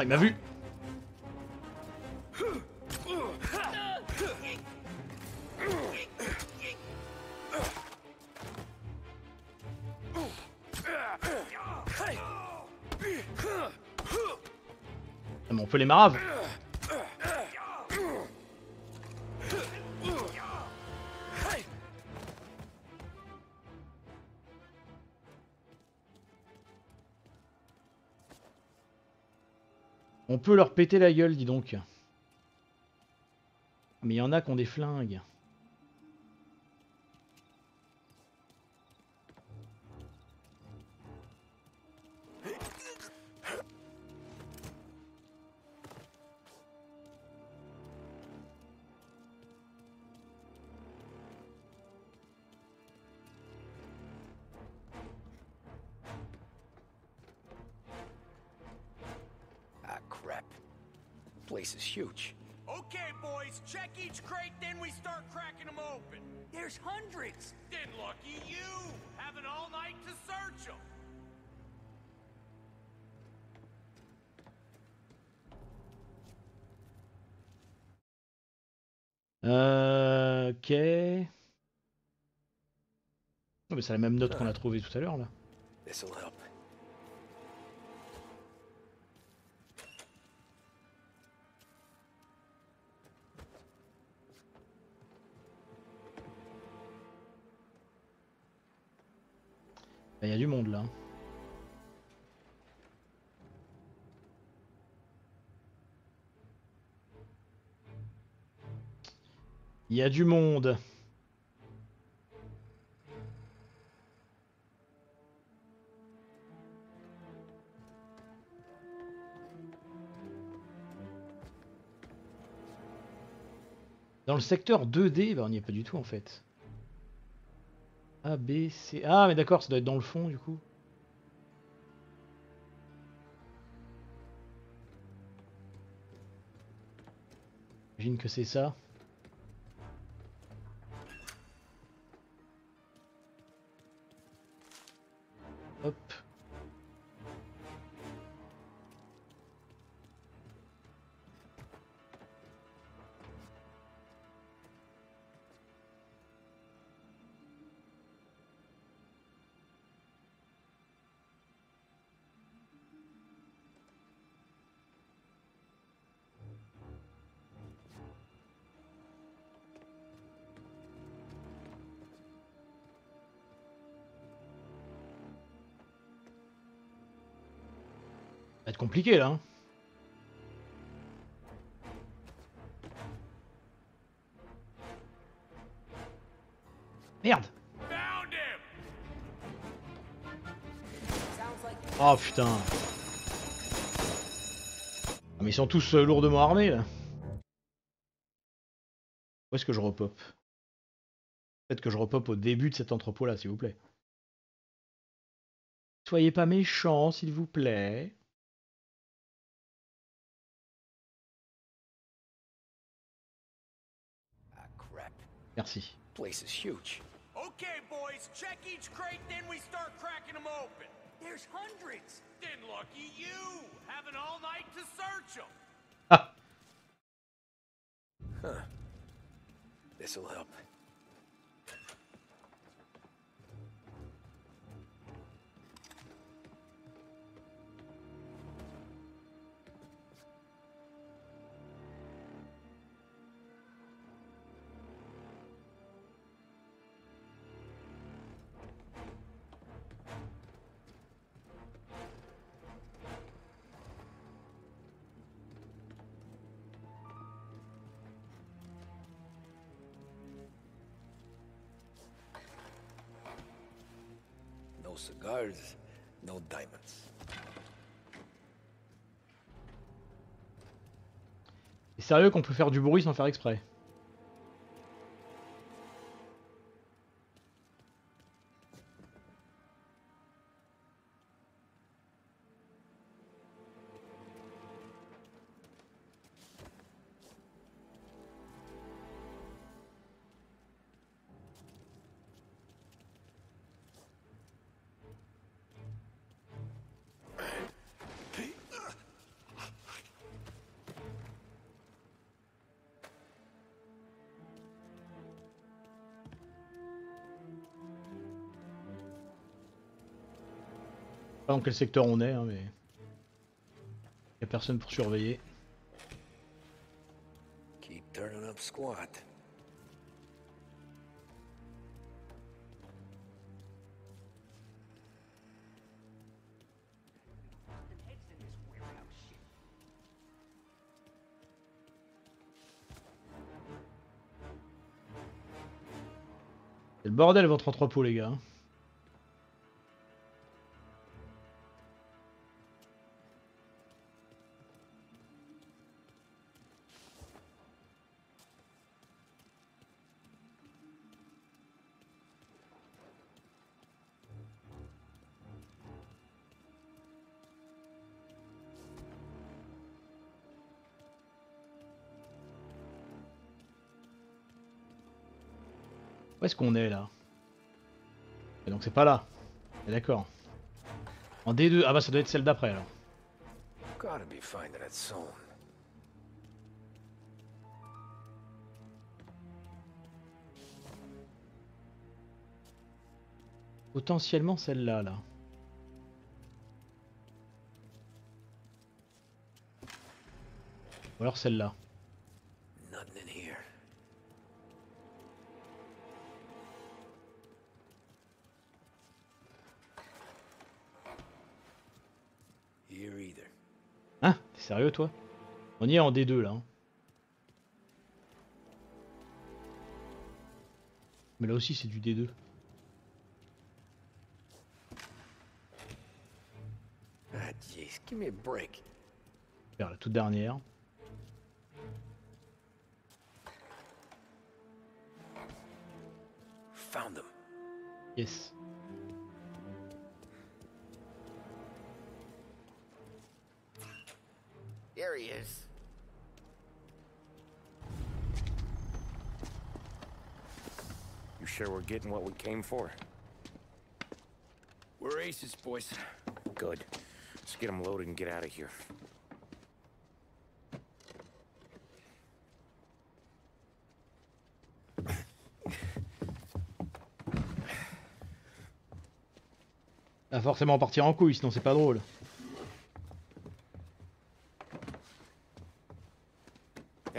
Il m'a vu. Ah, mais on peut les marave. Peut leur péter la gueule, dis donc. Mais il y en a qui ont des flingues. Euh, ok. Oh, mais c'est la même note qu'on a trouvée tout à l'heure là. Il y a du monde là. Il y a du monde. Dans le secteur 2D, bah on n'y est pas du tout en fait. A, B, C. Ah, mais d'accord, ça doit être dans le fond du coup. J'imagine que c'est ça. Compliqué là. hein. Merde Oh putain Ah, mais ils sont tous euh, lourdement armés là. Où est-ce que je repop? Peut-être que je repop au début de cet entrepôt là, s'il vous plaît. Soyez pas méchants, s'il vous plaît. Merci. Place is huge. Okay, boys, check each crate, then we start cracking them open. There's hundreds. Then lucky you, having all night to search them. Huh. This'll help. No cigars, no diamonds. C'est sérieux qu'on peut faire du bruit sans faire exprès? Pas dans quel secteur on est, hein, mais. Y a personne pour surveiller. Keep turning up squat. C'est le bordel votre entrepôt, les gars. Qu'on est là Et donc c'est pas là. D'accord. En D2. Ah bah ça doit être celle d'après alors. Gotta be finding that zone. Potentiellement celle-là là. Ou alors celle-là. Sérieux toi? On y est en D2 là. hein. Mais là aussi c'est du D2. Ah, jeez, give me a break. Vers la toute dernière. Found them. Yes. There he is. You sure we're getting what we came for? We're aces, boys. Good. Let's get them loaded and get out of here. Va forcément partir en couille, sinon c'est pas drôle.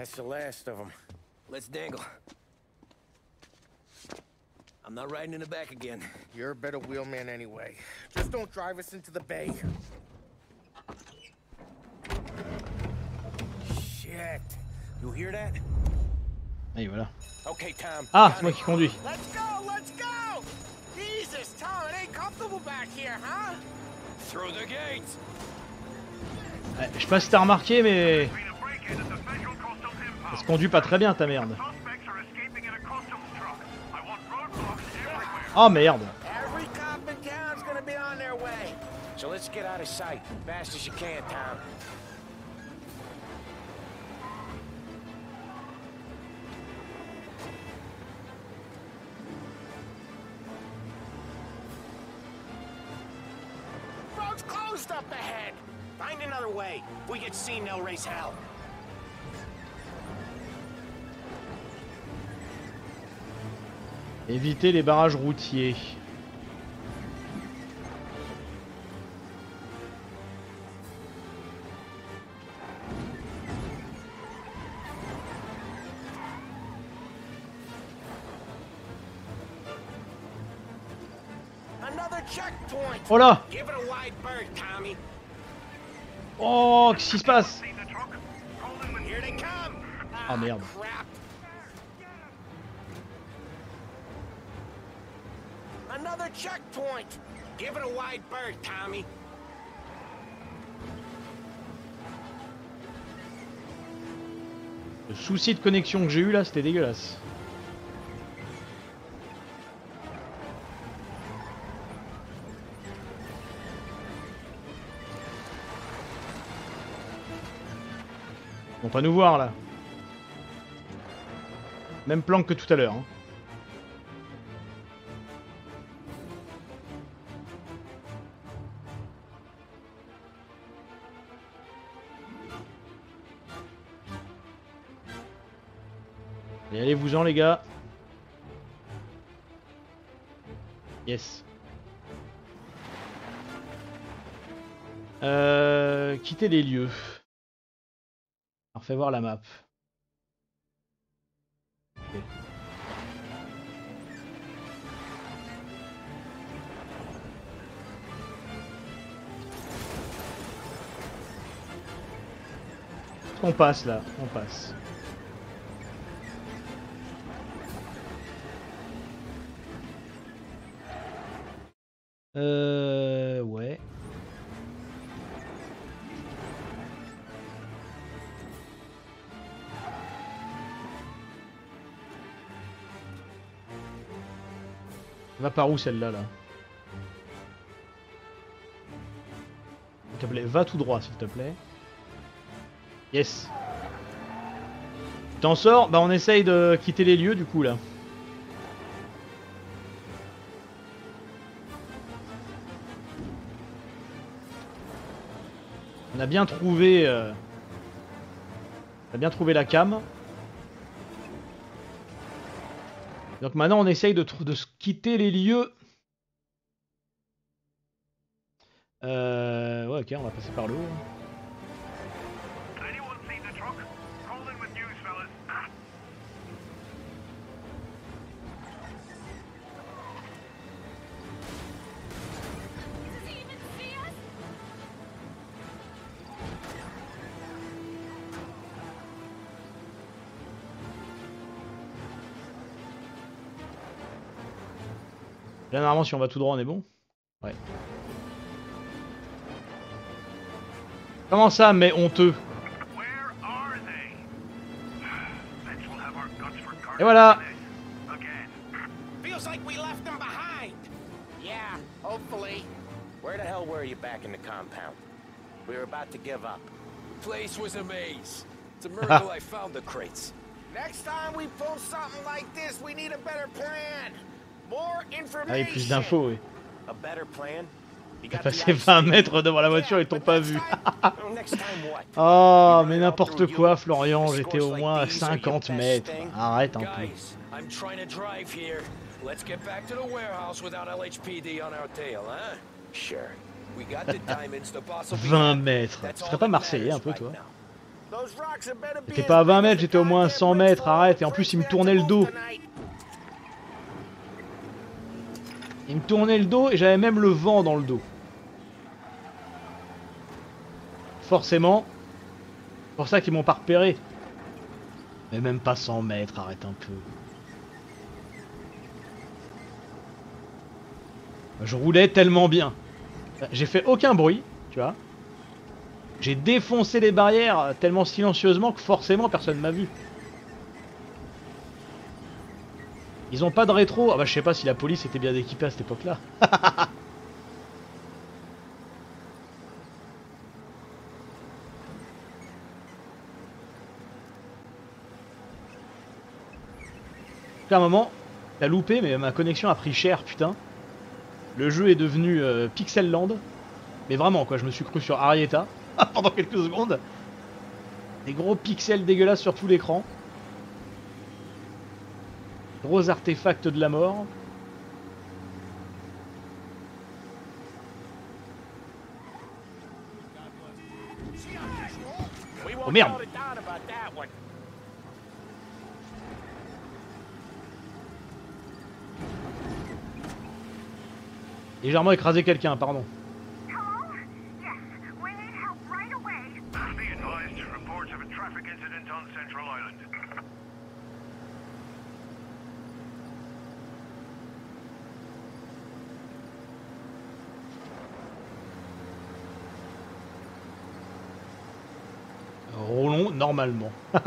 That's the last of them. Let's dangle. I'm not riding in the back again. You're a better wheelman anyway. Just don't drive us into the bay. Shit. You hear that? Et voilà. Okay, Tom. Ah, c'est moi qui conduis. Let's go, let's go! Jesus, Tom, it ain't comfortable back here, huh? Through the gates. Ouais, je sais pas si t'as remarqué, mais. Ça se conduit pas très bien ta merde. Oh merde. Road's closed up ahead. Find another way. If we get seen, they'll raise hell. Éviter les barrages routiers. Oh là. Oh, qu'est-ce qui se passe? Ah merde. Crap. Another checkpoint. Give it a wide berth, Tommy. Le souci de connexion que j'ai eu là, c'était dégueulasse. On va nous voir là. Même plan que tout à l'heure. hein. Allez-vous-en les gars. Yes. Euh, quitter les lieux. Alors fais voir la map. On passe là, on passe. Euh... Ouais. Va par où celle-là là S'il te plaît, va tout droit s'il te plaît. Yes. T'en sors Bah on essaye de quitter les lieux du coup là. A bien trouvé... euh, a bien trouvé la cam. Donc maintenant on essaye de, de quitter les lieux. Euh... Ouais ok, on va passer par le haut. Normalement si on va tout droit on est bon Ouais. Comment ça mais honteux Et voilà Feels like we left them behind. Yeah, hopefully. Where the hell were you back in the compound? We were about to give up. Place was a maze. It's a miracle I found the crates. Next time we pull something like this, we need a better plan. Ah information. plus d'infos oui. T'as passé ice 20 thing? mètres devant la voiture et t'ont pas vu. Oh mais n'importe quoi Florian, j'étais au moins à 50 mètres. Arrête un peu. Let's get back to the warehouse without LHPD on our tail, huh? Sure. We got the diamonds, the boss will be 20 happy. mètres. Tu serais pas marseillais un peu toi J'étais as pas à 20 big as mètres, j'étais au moins à goddamn 100 mètres, arrête. Et en plus il me tournait le dos. Il me tournait le dos et j'avais même le vent dans le dos. Forcément. C'est pour ça qu'ils m'ont pas repéré. Mais même pas 100 mètres, arrête un peu. Je roulais tellement bien. J'ai fait aucun bruit, tu vois. J'ai défoncé les barrières tellement silencieusement que forcément personne m'a vu. Ils ont pas de rétro. Ah bah je sais pas si la police était bien équipée à cette époque-là. à un moment, t'as loupé, mais ma connexion a pris cher, putain. Le jeu est devenu euh, Pixel Land. Mais vraiment, quoi, je me suis cru sur Arietta pendant quelques secondes. Des gros pixels dégueulasses sur tout l'écran. Gros artefact de la mort. We Oh merde. Légèrement écrasé quelqu'un, pardon. Be advised, reports of a traffic incident on Central Island. Normalement.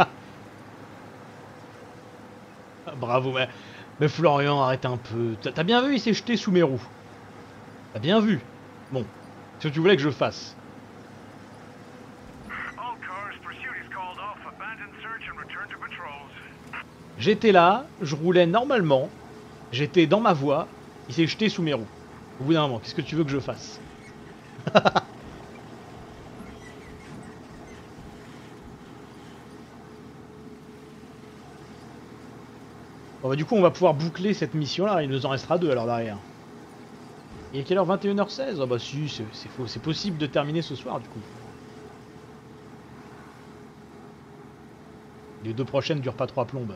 Bravo, mais, mais Florian, arrête un peu. T'as bien vu, il s'est jeté sous mes roues. T'as bien vu. Bon, ce que tu voulais que je fasse? J'étais là, je roulais normalement, j'étais dans ma voie, il s'est jeté sous mes roues. Au bout d'un moment, qu'est-ce que tu veux que je fasse? bah du coup on va pouvoir boucler cette mission là, il nous en restera deux alors derrière. Il est quelle heure? 21h16 Ah bah si. C'est possible de terminer ce soir du coup. Les deux prochaines durent pas trois plombes.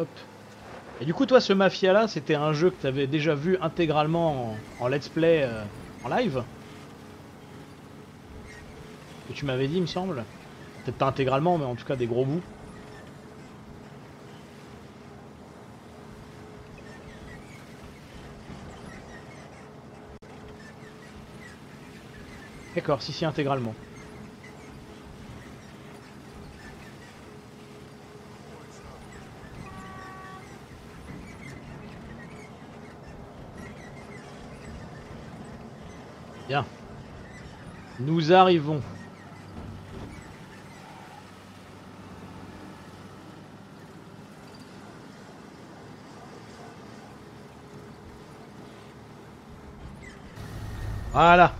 Hop. Et du coup, toi, ce Mafia là, c'était un jeu que tu avais déjà vu intégralement en, let's play euh, en live Que tu m'avais dit, il me semble. Peut-être pas intégralement, mais en tout cas des gros bouts. D'accord, si, si, intégralement. Nous arrivons. Voilà.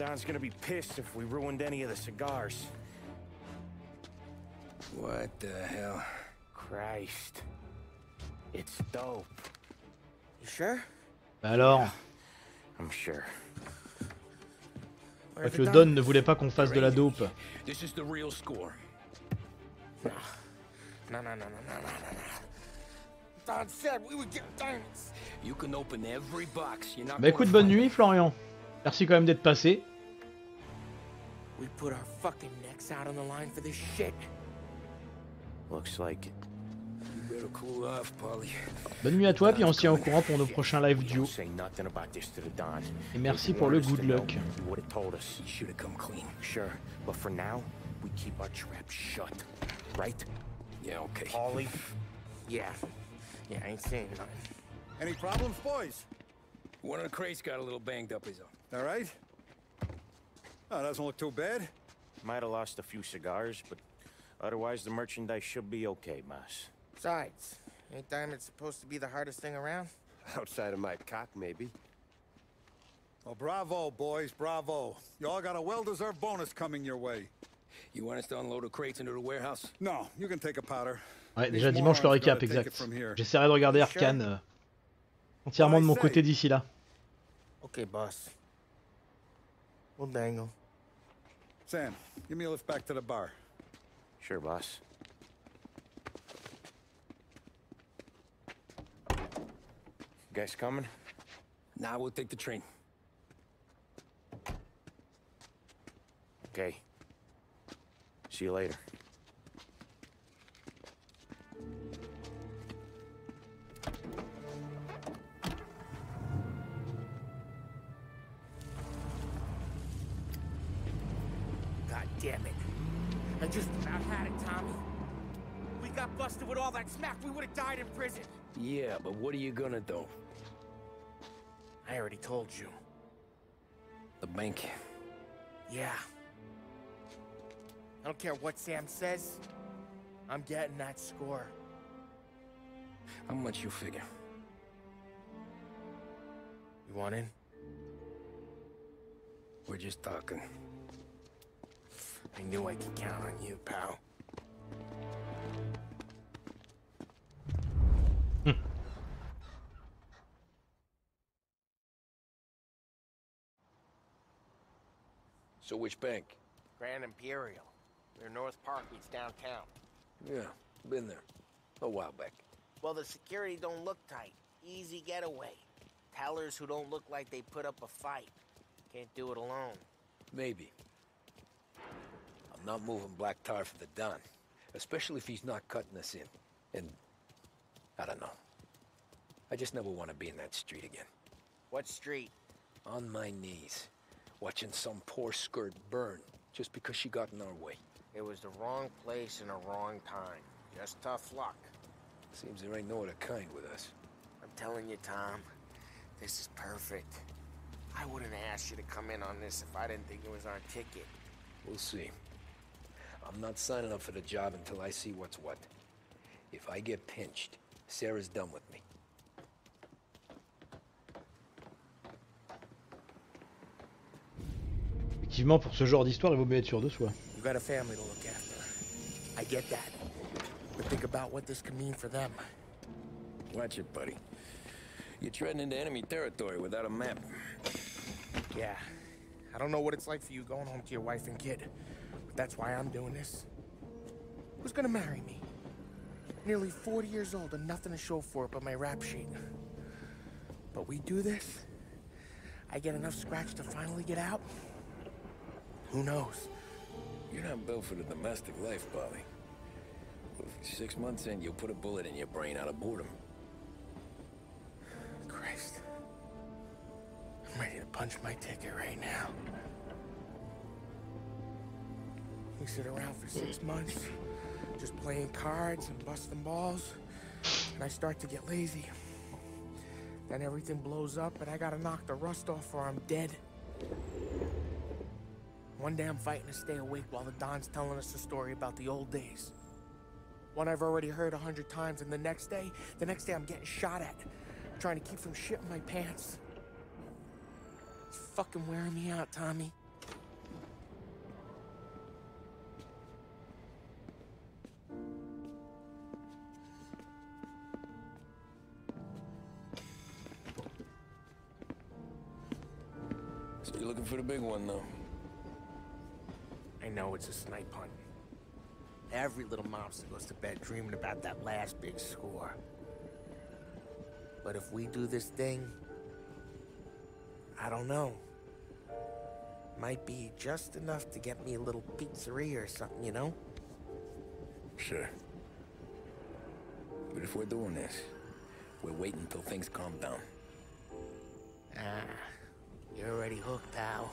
Don's gonna be pissed if we ruined any of the cigars. What the hell? Christ. It's dope. You sure? Bah alors, I'm sure. je crois que le Don? ne voulait pas qu'on fasse de la dope. This is the real score. No, no, no, no, no, no, no, no. Don said we would get diamonds. You can open every box. You're not Bah écoute, bonne nuit Florian. Merci quand même d'être passé. We put our fucking necks out on the line for this shit. Looks like it. You better cool off, Polly. Bonne nuit à toi, puis on se tient au courant pour nos prochains live duo. Et merci pour le good luck. He would have told us. He should have come clean. Sure, but for now, we keep our trap shut. Right? Yeah, okay. Ollie. Yeah. Yeah, I ain't saying nothing. Any problems, boys? One of the crates got a little banged up, is all. All right? Oh, doesn't look too bad. Might have lost a few cigars, but otherwise the merchandise should be okay, Mas. Besides, ain't diamonds supposed to be the hardest thing around? Outside of my cock, maybe. Well, bravo, boys, bravo. You all got a well-deserved bonus coming your way. You want us to unload the crates into the warehouse? No, you can take a powder. Ouais, déjà dimanche le récap, gotta take it exact. J'essaierai de regarder Arcane euh, entièrement de mon côté d'ici là. Okay, boss. We'll dangle. Sam, give me a lift back to the bar. Sure, boss. Guys coming? Now we'll take the train. Okay. See you later. With all that smack, we would have died in prison. Yeah, but what are you gonna do? I already told you. The bank. Yeah. I don't care what Sam says. I'm getting that score. How much you figure? You want in? We're just talking. I knew I could count on you, pal. So which bank? Grand Imperial. Near North Park meets downtown. Yeah, been there. A while back. Well, the security don't look tight. Easy getaway. Tellers who don't look like they put up a fight. Can't do it alone. Maybe. I'm not moving black tar for the Don. Especially if he's not cutting us in. And... I don't know. I just never want to be in that street again. What street? On my knees. Watching some poor skirt burn. Just because she got in our way. It was the wrong place and the wrong time. Just tough luck. Seems there ain't no other kind with us. I'm telling you, Tom, this is perfect. I wouldn't asked you to come in on this if I didn't think it was our ticket. We'll see. I'm not signing up for the job until I see what's what. If I get pinched, Sarah's done with me. Effectivement, pour ce genre d'histoire, il vaut mieux être sûr de soi. You got a family to look after. I get that. But think about what this could mean for them. Watch it, buddy. You're treading into enemy territory without a map. Yeah. I don't know what it's like for you going home to your wife and kid. But that's why I'm doing this. Who's gonna marry me? Nearly 40 years old and nothing to show for it but my rap sheet. But we do this, I get enough scratch to finally get out? Who knows? You're not built for the domestic life, Bobby. Six months in, you'll put a bullet in your brain out of boredom. Christ. I'm ready to punch my ticket right now. We sit around for six months, just playing cards and busting balls, and I start to get lazy. Then everything blows up, and I gotta knock the rust off or I'm dead. One day I'm fighting to stay awake while the Don's telling us a story about the old days. One I've already heard a hundred times, and the next day, the next day I'm getting shot at, trying to keep from shitting my pants. It's fucking wearing me out, Tommy. So you're looking for the big one, though. I know it's a snipe hunt. Every little mobster goes to bed dreaming about that last big score. But if we do this thing, I don't know. Might be just enough to get me a little pizzeria or something, you know? Sure. But if we're doing this, we're waiting until things calm down. Ah, you're already hooked, pal.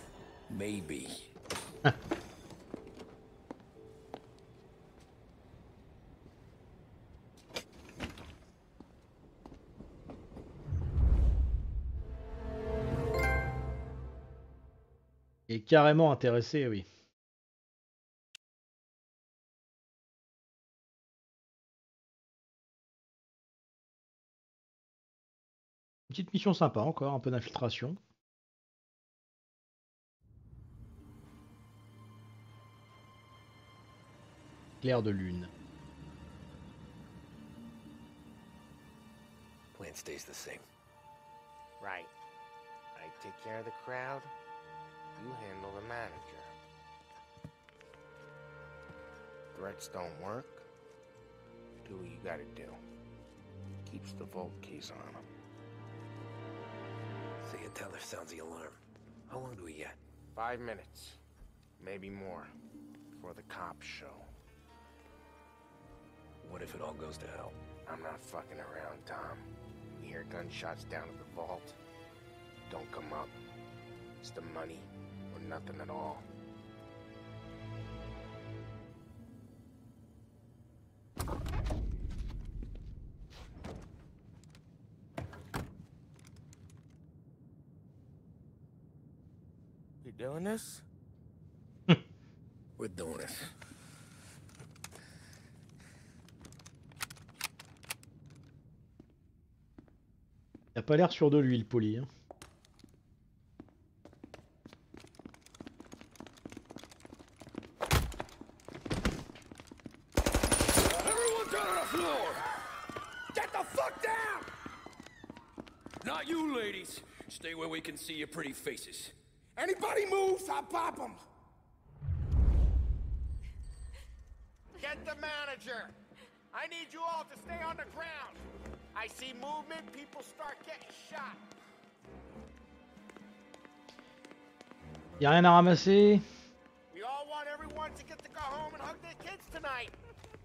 Maybe. est carrément intéressé, oui. Une petite mission sympa encore, un peu d'infiltration. Clair de lune. Plan stays the same. Right. I take care of the crowd. You handle the manager. Threats don't work. Do what you gotta do. Keeps the vault keys on him. So you tell her sounds the alarm. How long do we get? Five minutes. Maybe more. Before the cops show. What if it all goes to hell? I'm not fucking around, Tom. We hear gunshots down at the vault. Don't come up. It's the money nothing at all. You doing this? We're doing. Il a pas l'air sûr de lui, le poli. hein. See your pretty faces. Anybody moves, I'll pop them! Get the manager! I need you all to stay on the ground. I see movement, people start getting shot. Y a rien à ramasser. We all want everyone to get to go home and hug their kids tonight,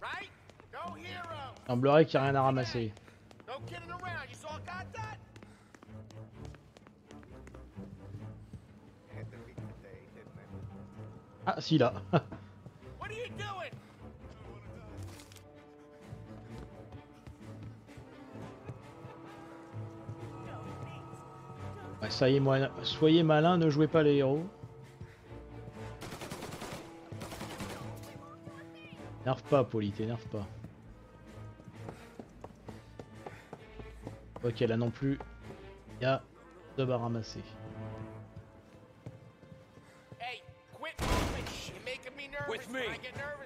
right? No hero, Il semblerait qu'il y a rien à ramasser. Ah, si, là. Are you doing? Soyez, moi- soyez malin, ne jouez pas les héros. Nerve pas, Poli, t'énerve pas. Ok, là non plus, il y a deux à ramasser.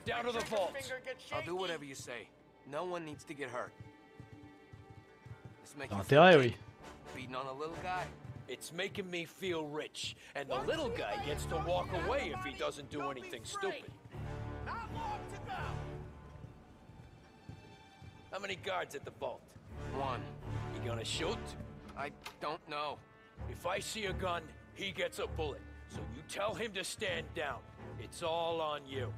Down to the vault. I'll do whatever you say. No one needs to get hurt. Let's make T'as you intérêt, feel oui. good. Beating on a little guy. It's making me feel rich, and the little guy gets to walk away if he doesn't do anything stupid. Not long to go. How many guards at the vault? One. You gonna shoot? I don't know. If I see a gun, he gets a bullet. So you tell him to stand down. It's all on you.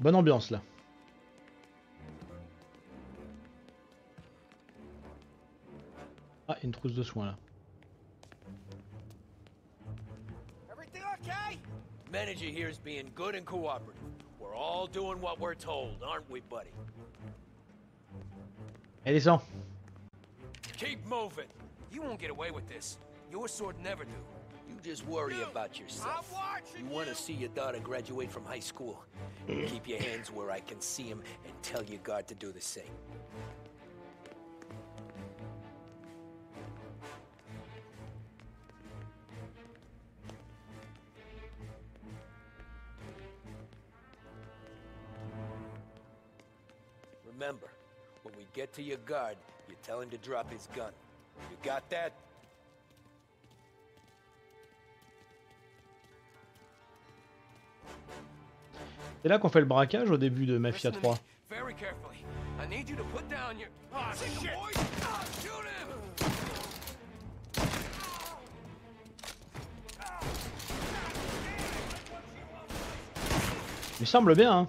Bonne ambiance là. Ah, une trousse de soins là. Everything okay? Manager here's being good and cooperative. We're all doing what we're told, aren't we, buddy? Descend. Keep moving. You won't get away with this. Your sword never do. You just worry about yourself. You want to see your daughter graduate from high school. Keep your hands where I can see them and tell your guard to do the same. Remember, when we get to your guard, you tell him to drop his gun. You got that? C'est là qu'on fait le braquage au début de Mafia Listen to 3. me very carefully. I need you to put down your. Oh, shit. Ah, shoot him! Il semble bien, hein.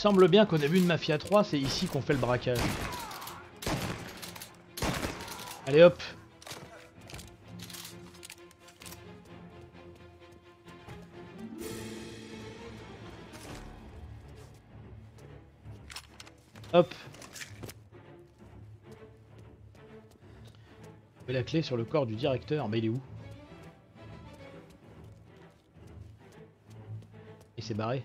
Semble bien qu'au début de Mafia 3, c'est ici qu'on fait le braquage. Allez hop Hop Et la clé sur le corps du directeur, mais il est où? Il s'est barré.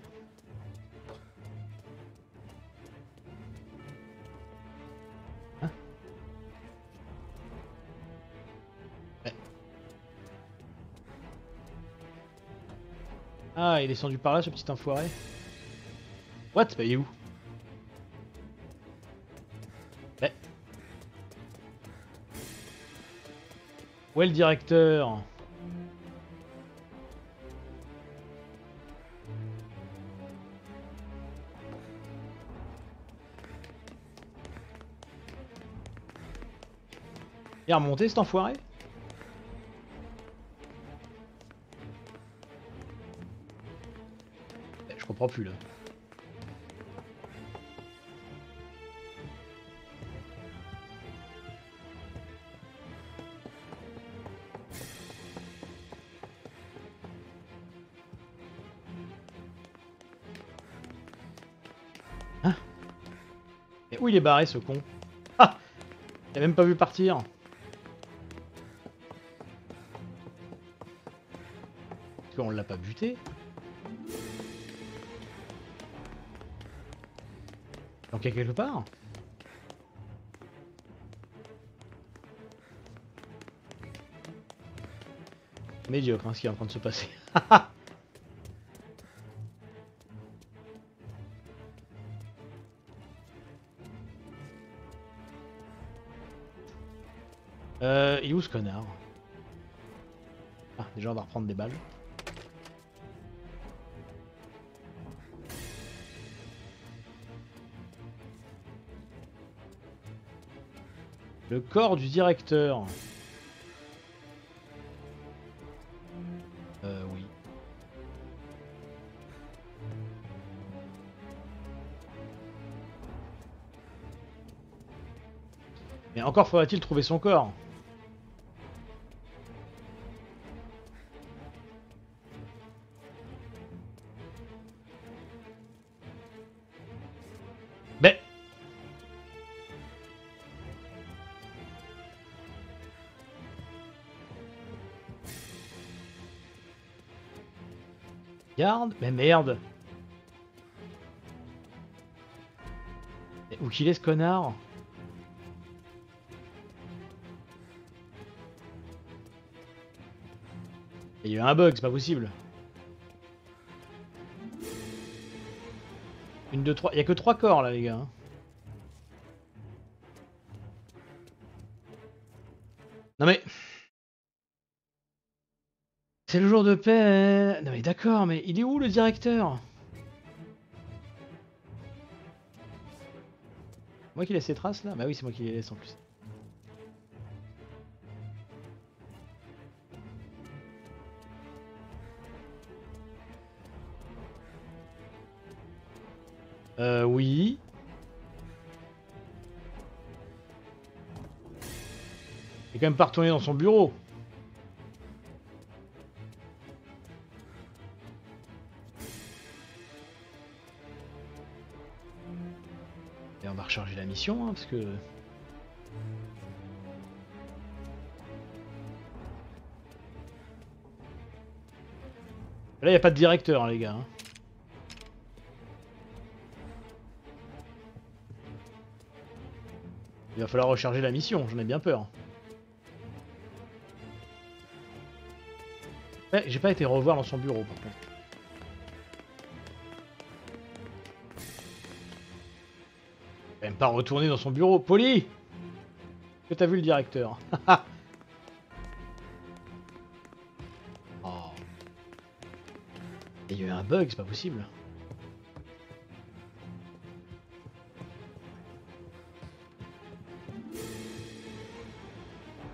Il est descendu par là, ce petit enfoiré. What? Bah, il est où? Ouais. Où est le directeur? Il est remonté cet enfoiré? Comprends plus. Hein où il est barré ce con Ah Il a même pas vu partir Parce qu'on l'a pas buté Quelque part Médiocre hein, ce qui est en train de se passer. euh, il où ce connard? Ah, déjà on va reprendre des balles. corps du directeur. Euh, oui. Mais encore faudra-t-il trouver son corps Mais merde Où qu'il est ce connard Il y a eu un bug, c'est pas possible. Une, deux, trois. Il y a que trois corps là, les gars. C'est le jour de paix. Non mais d'accord, mais il est où le directeur? Moi qui laisse ces traces là? Bah oui, c'est moi qui les laisse en plus. Euh, oui. Il est quand même pas retourné dans son bureau. Hein, parce que... Là, il n'y a pas de directeur, hein, les gars. hein. Il va falloir recharger la mission, j'en ai bien peur. Ouais, j'ai pas été revoir dans son bureau par contre. Pas retourner dans son bureau. Poli Que t'as vu le directeur? Oh. Il y a eu un bug, c'est pas possible.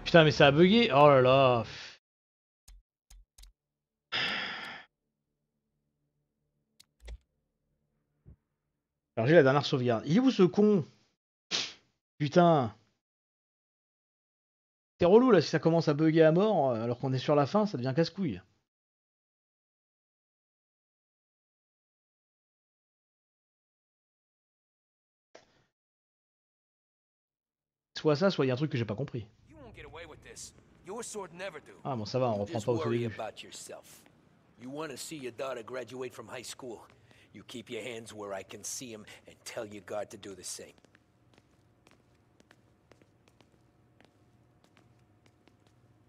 Putain, mais ça a bugué. Oh là là. La dernière sauvegarde. Il est où ce con? Putain. C'est relou là si ça commence à bugger à mort euh, alors qu'on est sur la fin, ça devient casse-couille. Soit ça, soit il y a un truc que j'ai pas compris. Ah bon ça va, on reprend pas au début. About yourself. You want to see your daughter graduate from high school. You keep your hands where I can see them and tell your guard to do the same.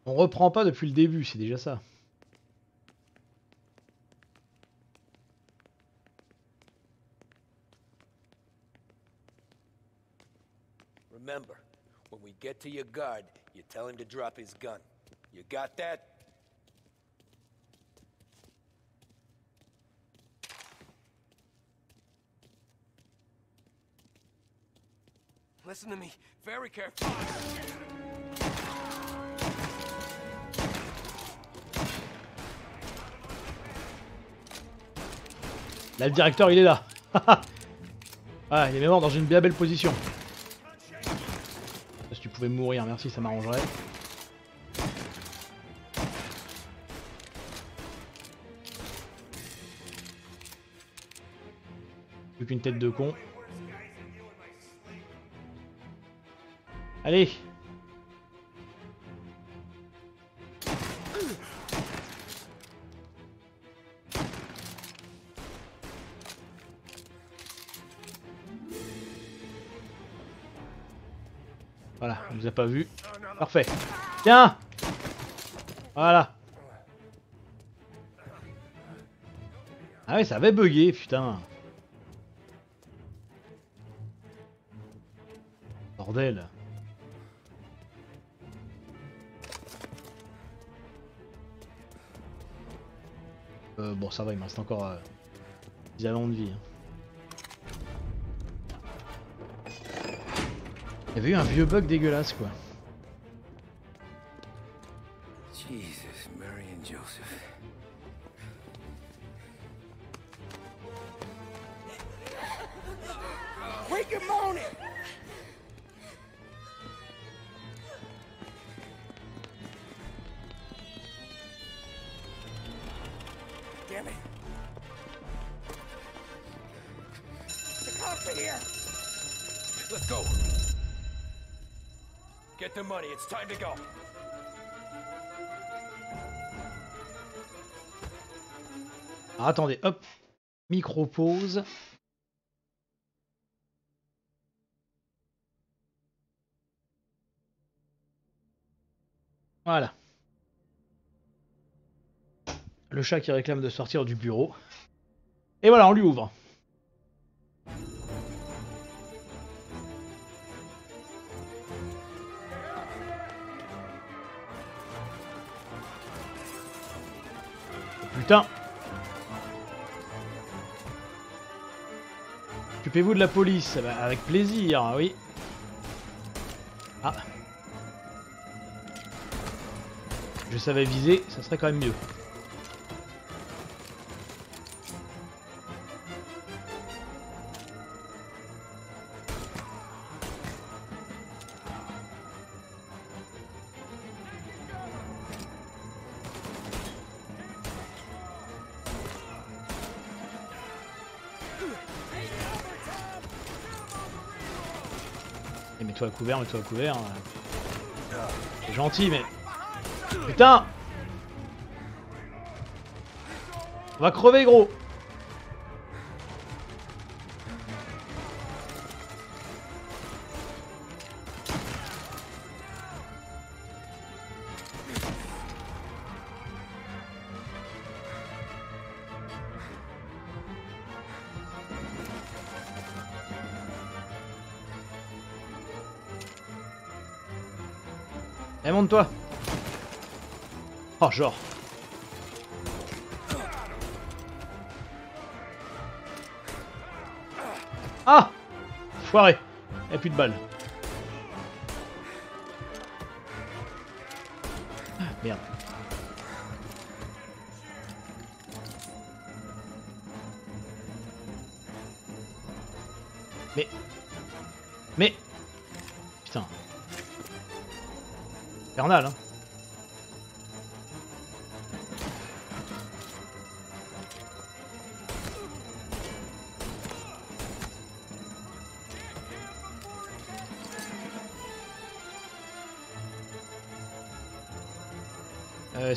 On reprend pas depuis le début, c'est déjà ça. Remember, when we get to your guard, you tell him to drop his gun. You got that? Listen to me very. Là le directeur il est là. ah, il est mort dans une bien belle position. Si tu pouvais mourir, merci, ça m'arrangerait. Plus qu'une tête de con. Allez Voilà, on nous a pas vu. Parfait. Tiens Voilà. Ah ouais, ça avait bugué, putain. Bordel. Euh, bon, ça va, il me reste encore euh, 10 ans de vie. hein. Il y avait eu un vieux bug dégueulasse, quoi. Alors, attendez, hop. Micro-pause. Voilà. Le chat qui réclame de sortir du bureau. Et voilà, on lui ouvre. Putain Occupez-vous de la police, Bah, avec plaisir, oui. Ah. Je savais viser, ça serait quand même mieux. Couvert, mets-toi à couvert. C'est gentil, mais... Putain On va crever, gros Oh, genre. Ah Foiré. Y'a plus de balles. Ah, merde. Mais... Mais... Putain. Infernal, hein.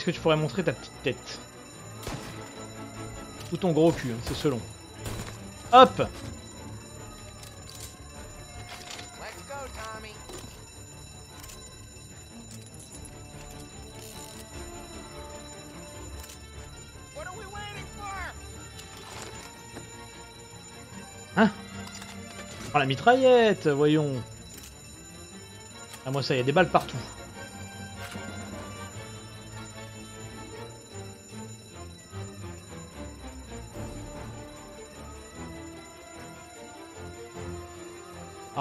Que tu pourrais montrer ta petite tête Ou ton gros cul, hein, c'est selon. Hop? Hein? Oh la mitraillette, voyons. Ah moi ça y a des balles partout.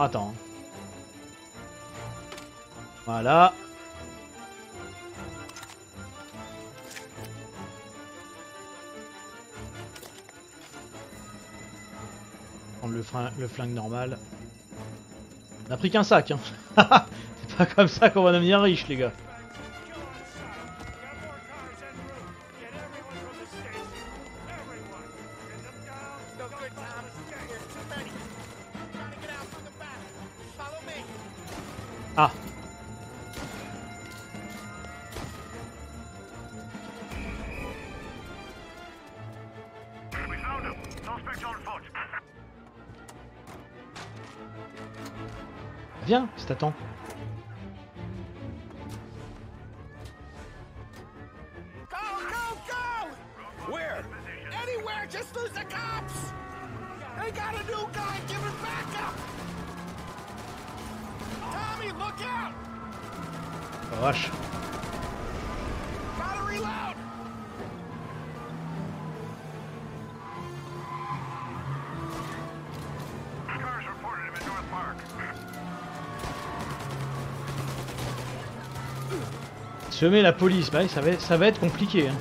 Attends. Voilà. Prendre le, frein- le flingue normal. On a pris qu'un sac, hein. C'est pas comme ça qu'on va devenir riche, les gars. Ah. Viens, si t'attends. Semer la police, bah, ça, va, ça va être compliqué. Hein.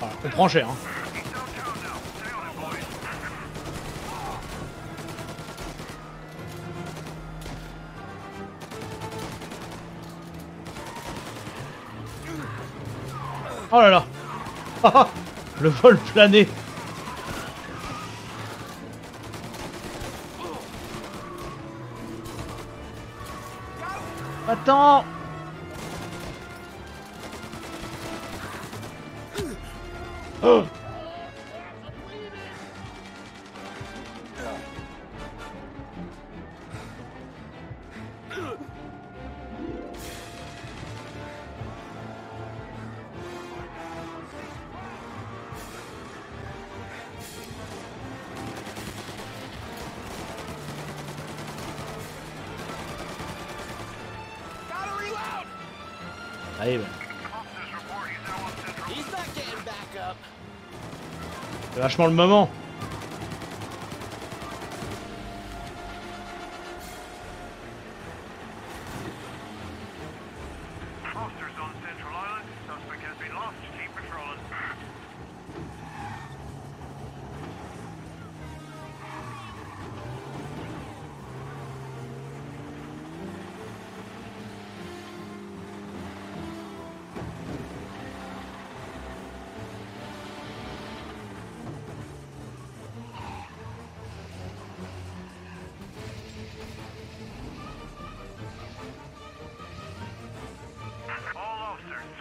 Ah, on prend cher. Hein. Oh là là. Le vol plané. Attends vachement le moment.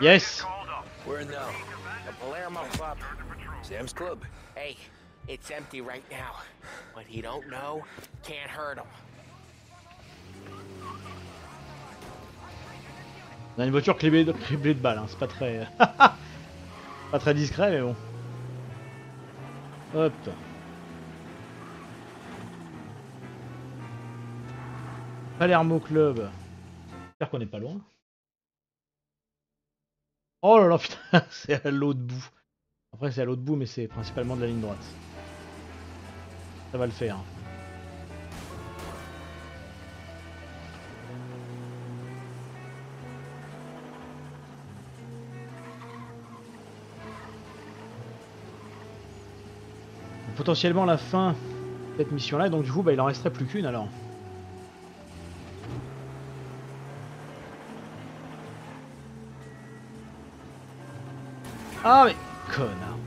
Yes Where now? The Palermo Club? Sam's Club. Hey, it's empty right now. What he don't know can't hurt him. On a une voiture criblée de, criblée de balles, hein. c'est pas très... pas très discret mais bon. Hop. Palermo Club. J'espère qu'on est pas loin. Oh là là putain, c'est à l'autre bout. Après c'est à l'autre bout mais c'est principalement de la ligne droite. Ça va le faire. potentiellement la fin de cette mission là, donc du coup bah, il en resterait plus qu'une alors. Ah mais connard.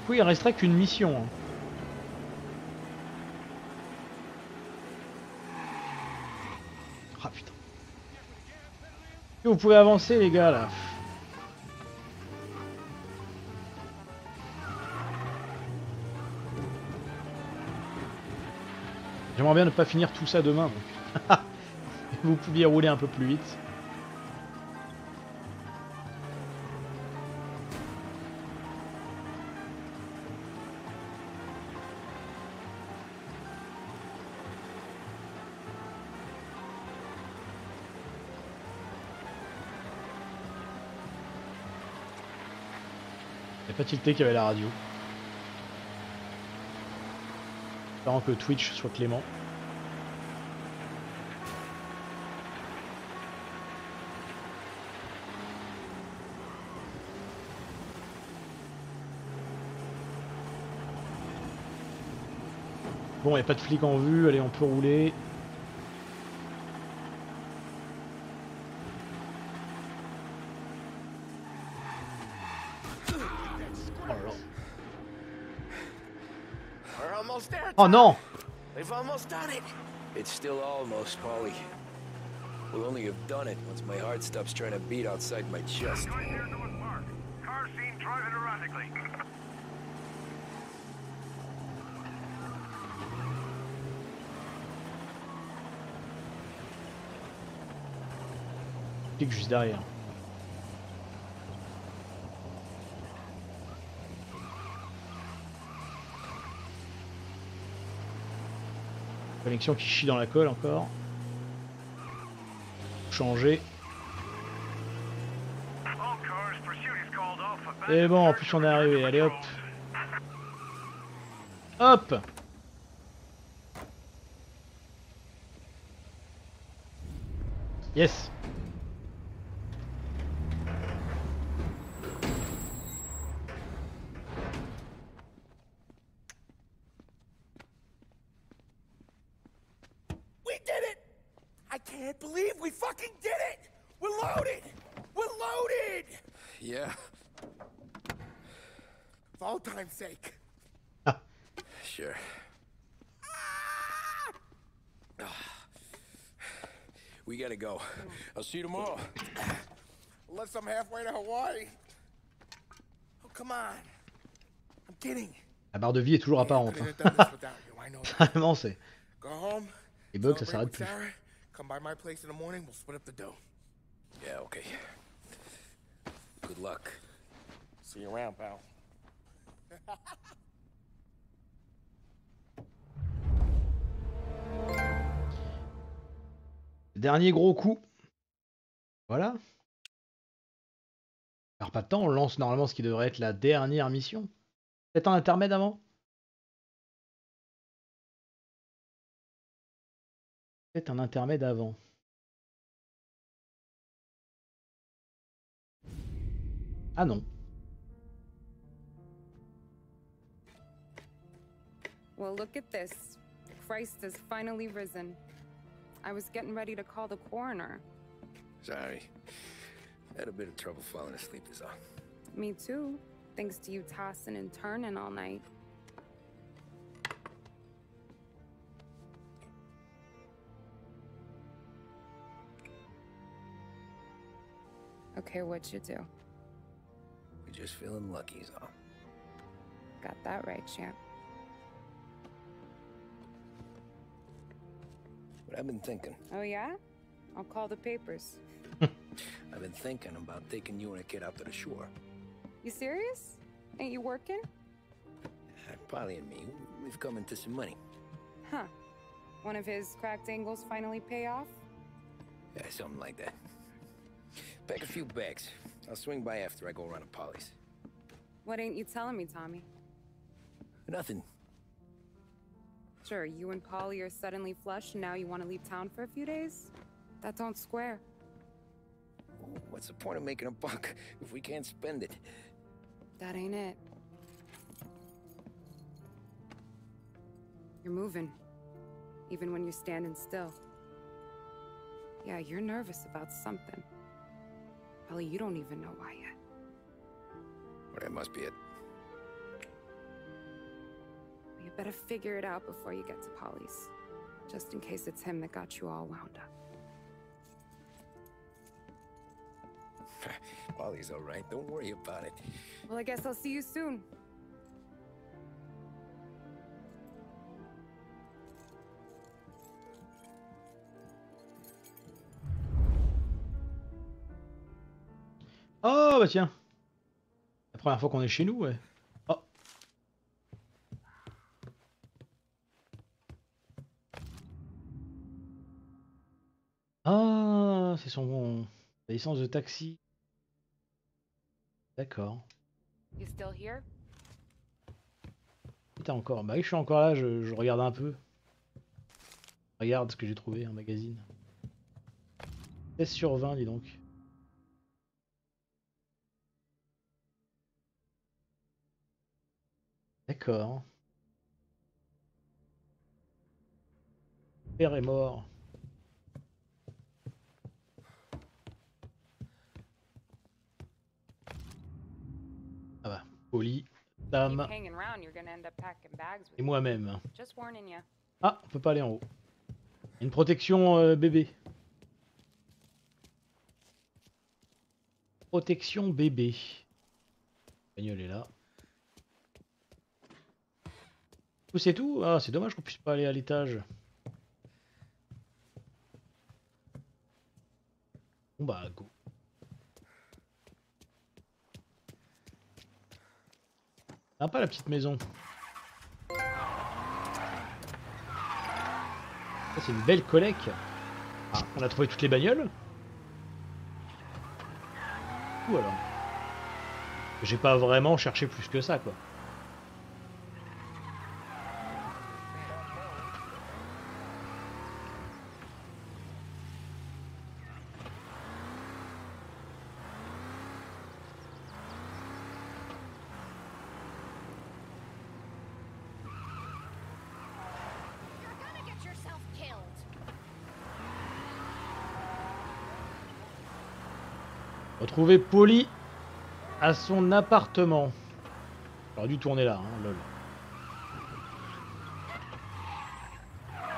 Du coup il resterait qu'une mission. hein. Ah putain. Vous pouvez avancer les gars là. J'aimerais bien ne pas finir tout ça demain. donc. Vous pouviez rouler un peu plus vite. A pas tilté qu'il y avait la radio. Espérant que Twitch soit clément. Bon, il n'y a pas de flic en vue, allez, on peut rouler. Oh no! They've almost done it. It's still almost, Polly. We'll only have done it once my heart stops trying to beat outside my chest. Join here to Park. Car seen driving erratically. Flic juste derrière. Connexion qui chie dans la colle encore. Changer. Et bon, en plus on est arrivé. Allez hop. Hop Yes I'll see you tomorrow. Unless I'm halfway to Hawaii. Oh, come on. I'm kidding. La barre de vie est toujours apparente. Couldn't have done this without you, I know that. Vraiment, c'est. Go home. Les bugs, ça celebrate s'arrête with plus. Sarah, Come by my place in the morning, we'll split up the dough. Yeah, okay. Good luck. See you around, pal. Dernier gros coup. Voilà. Alors pas de temps, on lance normalement ce qui devrait être la dernière mission. Peut-être un intermède avant? Peut-être un intermède avant. Ah non. Well, look at this. Christ has finally risen. I was getting ready to call the coroner. Sorry. Had a bit of trouble falling asleep is all. Me too, thanks to you tossing and turning all night. Okay, what you do? We're just feeling lucky is all. Got that right, champ. But I've been thinking. Oh, yeah? I'll call the papers. I've been thinking about taking you and a kid out to the shore. You serious? Ain't you working? Uh, Polly and me, we've come into some money. Huh. One of his cracked angles finally pay off? Yeah, something like that. Pack a few bags. I'll swing by after I go around to Polly's. What ain't you telling me, Tommy? Nothing. Sure, you and Polly are suddenly flush and now you want to leave town for a few days? That don't square. What's the point of making a buck if we can't spend it? That ain't it. You're moving, even when you're standing still. Yeah, you're nervous about something. Probably you don't even know why yet. Well, that must be it. Better figure it out before you get to Polly's. Just in case it's him that got you all wound up. Polly's all right. Don't worry about it. Well, I guess I'll see you soon. Oh bah tiens. La première fois qu'on est chez nous, ouais. C'est son sa licence de taxi. D'accord. Putain encore. Bah oui, je suis encore là, je, je regarde un peu. Regarde ce que j'ai trouvé, un magazine. 16 sur 20, dis donc. D'accord. Père est mort. Ah bah, poli, Keep dame hanging around, you're gonna end up packing et moi-même. Ah, on peut pas aller en haut. Une protection euh, bébé. Protection bébé. Bagnole est là. C'est tout? Ah, c'est dommage qu'on puisse pas aller à l'étage. Bon bah, go. Sympa la petite maison. C'est une belle collecte. Ah, on a trouvé toutes les bagnoles Ou alors J'ai pas vraiment cherché plus que ça, quoi. You're gonna get yourself killed. Retrouver Polly à son appartement. J'aurais dû tourner là, hein, lol.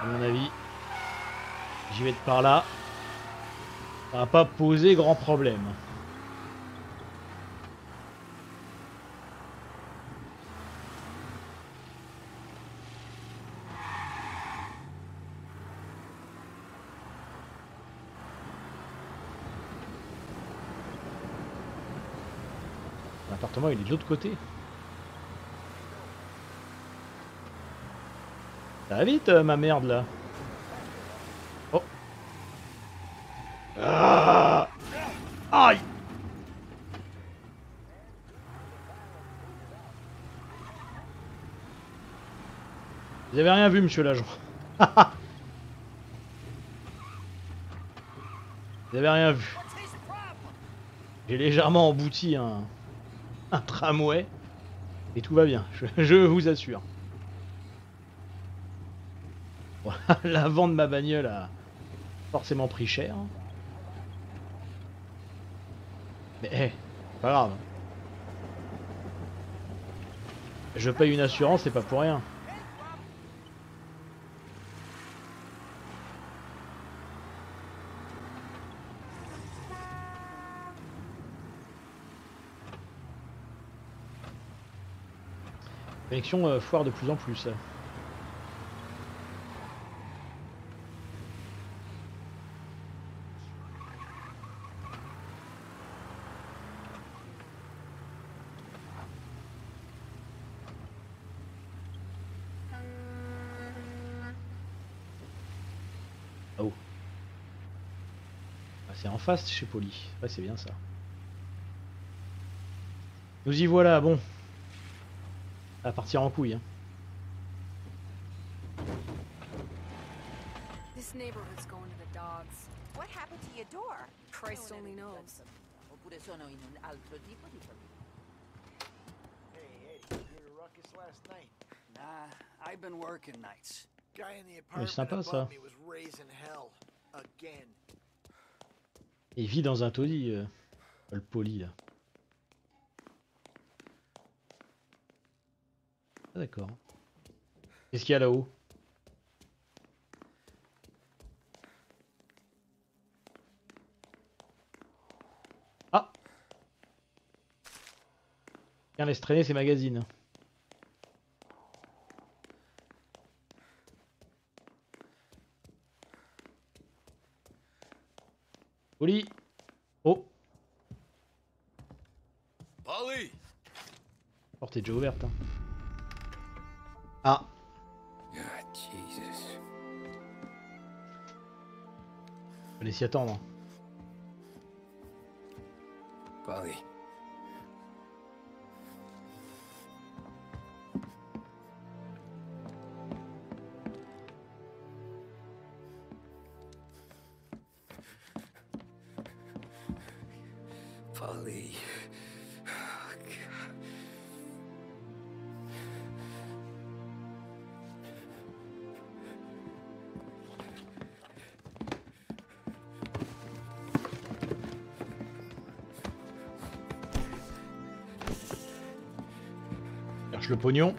À mon avis, j'y vais de par là. Ça va pas poser grand problème. Il est de l'autre côté. Ça va vite euh, ma merde là. Oh. Ah Aïe Vous avez rien vu monsieur l'agent. Vous avez rien vu. J'ai légèrement embouti un, un tramway et tout va bien, je, vous assure. L'avant de ma bagnole a forcément pris cher. Mais eh, pas grave. Je paye une assurance, c'est pas pour rien. Euh, foire de plus en plus. Oh. Ah, c'est en face chez Poli. C'est bien ça. Nous y voilà, bon. Va partir en couille. Hein. This neighborhood's going to the dogs. What happened to your door? Christ only knows. Oppure sono in un altro tipo di famiglia. Hey, Eddie, you hear a ruckus last night? Nah, I've been working nights. Guy in the Ouais, apartment sympa ça. above me was raising hell. Again. Il vit dans un taudis, euh, le Poli là. D'accord. Qu'est-ce qu'il y a là-haut? Ah Tiens, laisse traîner ces magazines. Poli Oh Polly! Porte est déjà ouverte. hein. Ah Ah, Jesus. Fallait s'y attendre. Le pognon.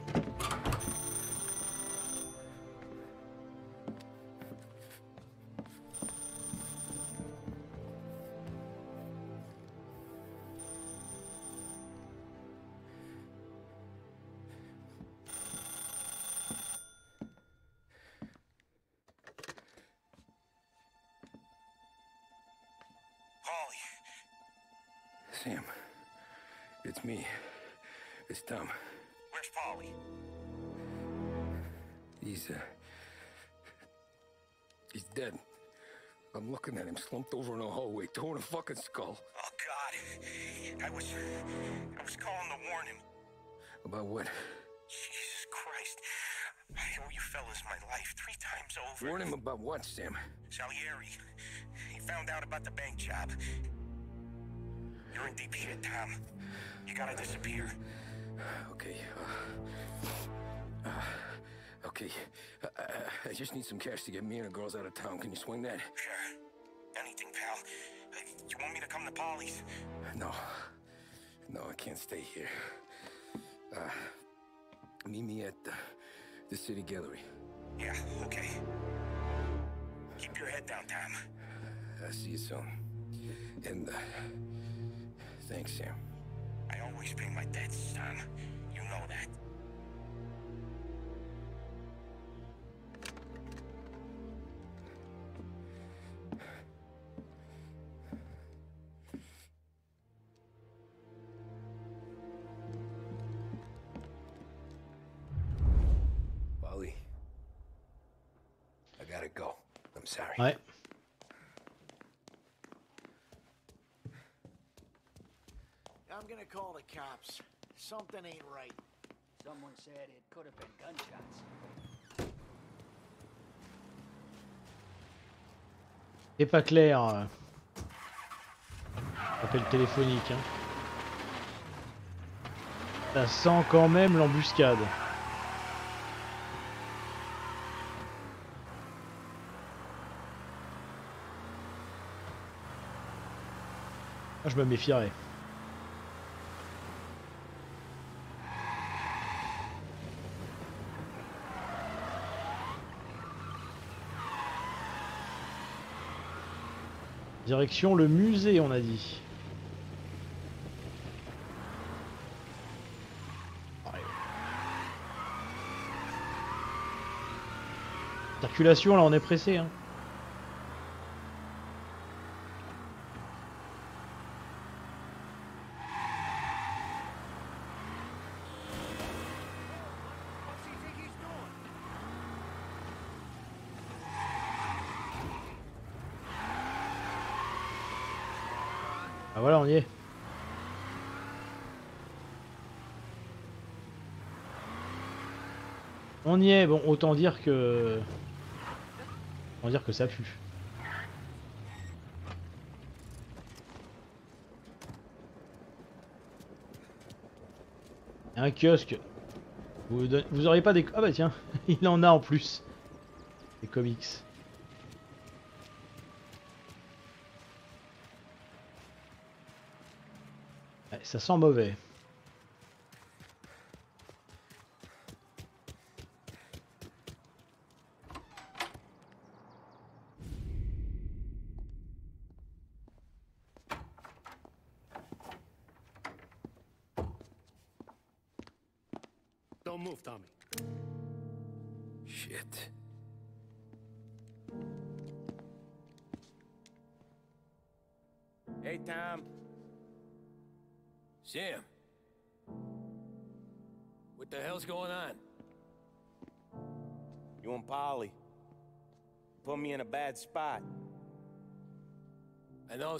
Sam. It's me. It's Tom. He's, uh... He's dead. I'm looking at him slumped over in a hallway, torn a fucking skull. Oh, God. I was... I was calling to warn him. About what? Jesus Christ. I owe you fellas my life three times over. Warn him about what, Sam? Salieri. He found out about the bank job. You're in deep shit, Tom. You gotta disappear. Okay, uh... uh okay, uh, uh, I just need some cash to get me and the girls out of town. Can you swing that? Sure. Anything, pal. You want me to come to Polly's? No. No, I can't stay here. Uh, meet me at the, the city gallery. Yeah, okay. Keep your head down, Tom. I'll see you soon. And, uh, thanks, Sam. I always pay my debts, Tom. You know that. Polly. I gotta go. I'm sorry. Ouais. I'm gonna call the cops. Something ain't right. Someone said it could have been gunshots. C'est pas clair. euh. Appel téléphonique. Hein. Ça sent quand même l'embuscade. Moi, je me méfierais. Direction le musée, on a dit. Circulation, là, on est pressé. Hein. On y est, bon, autant dire que... Autant dire que ça pue. Un kiosque. Vous, don- vous auriez pas des... Ah bah tiens, il en a en plus. Des comics. Ça sent mauvais.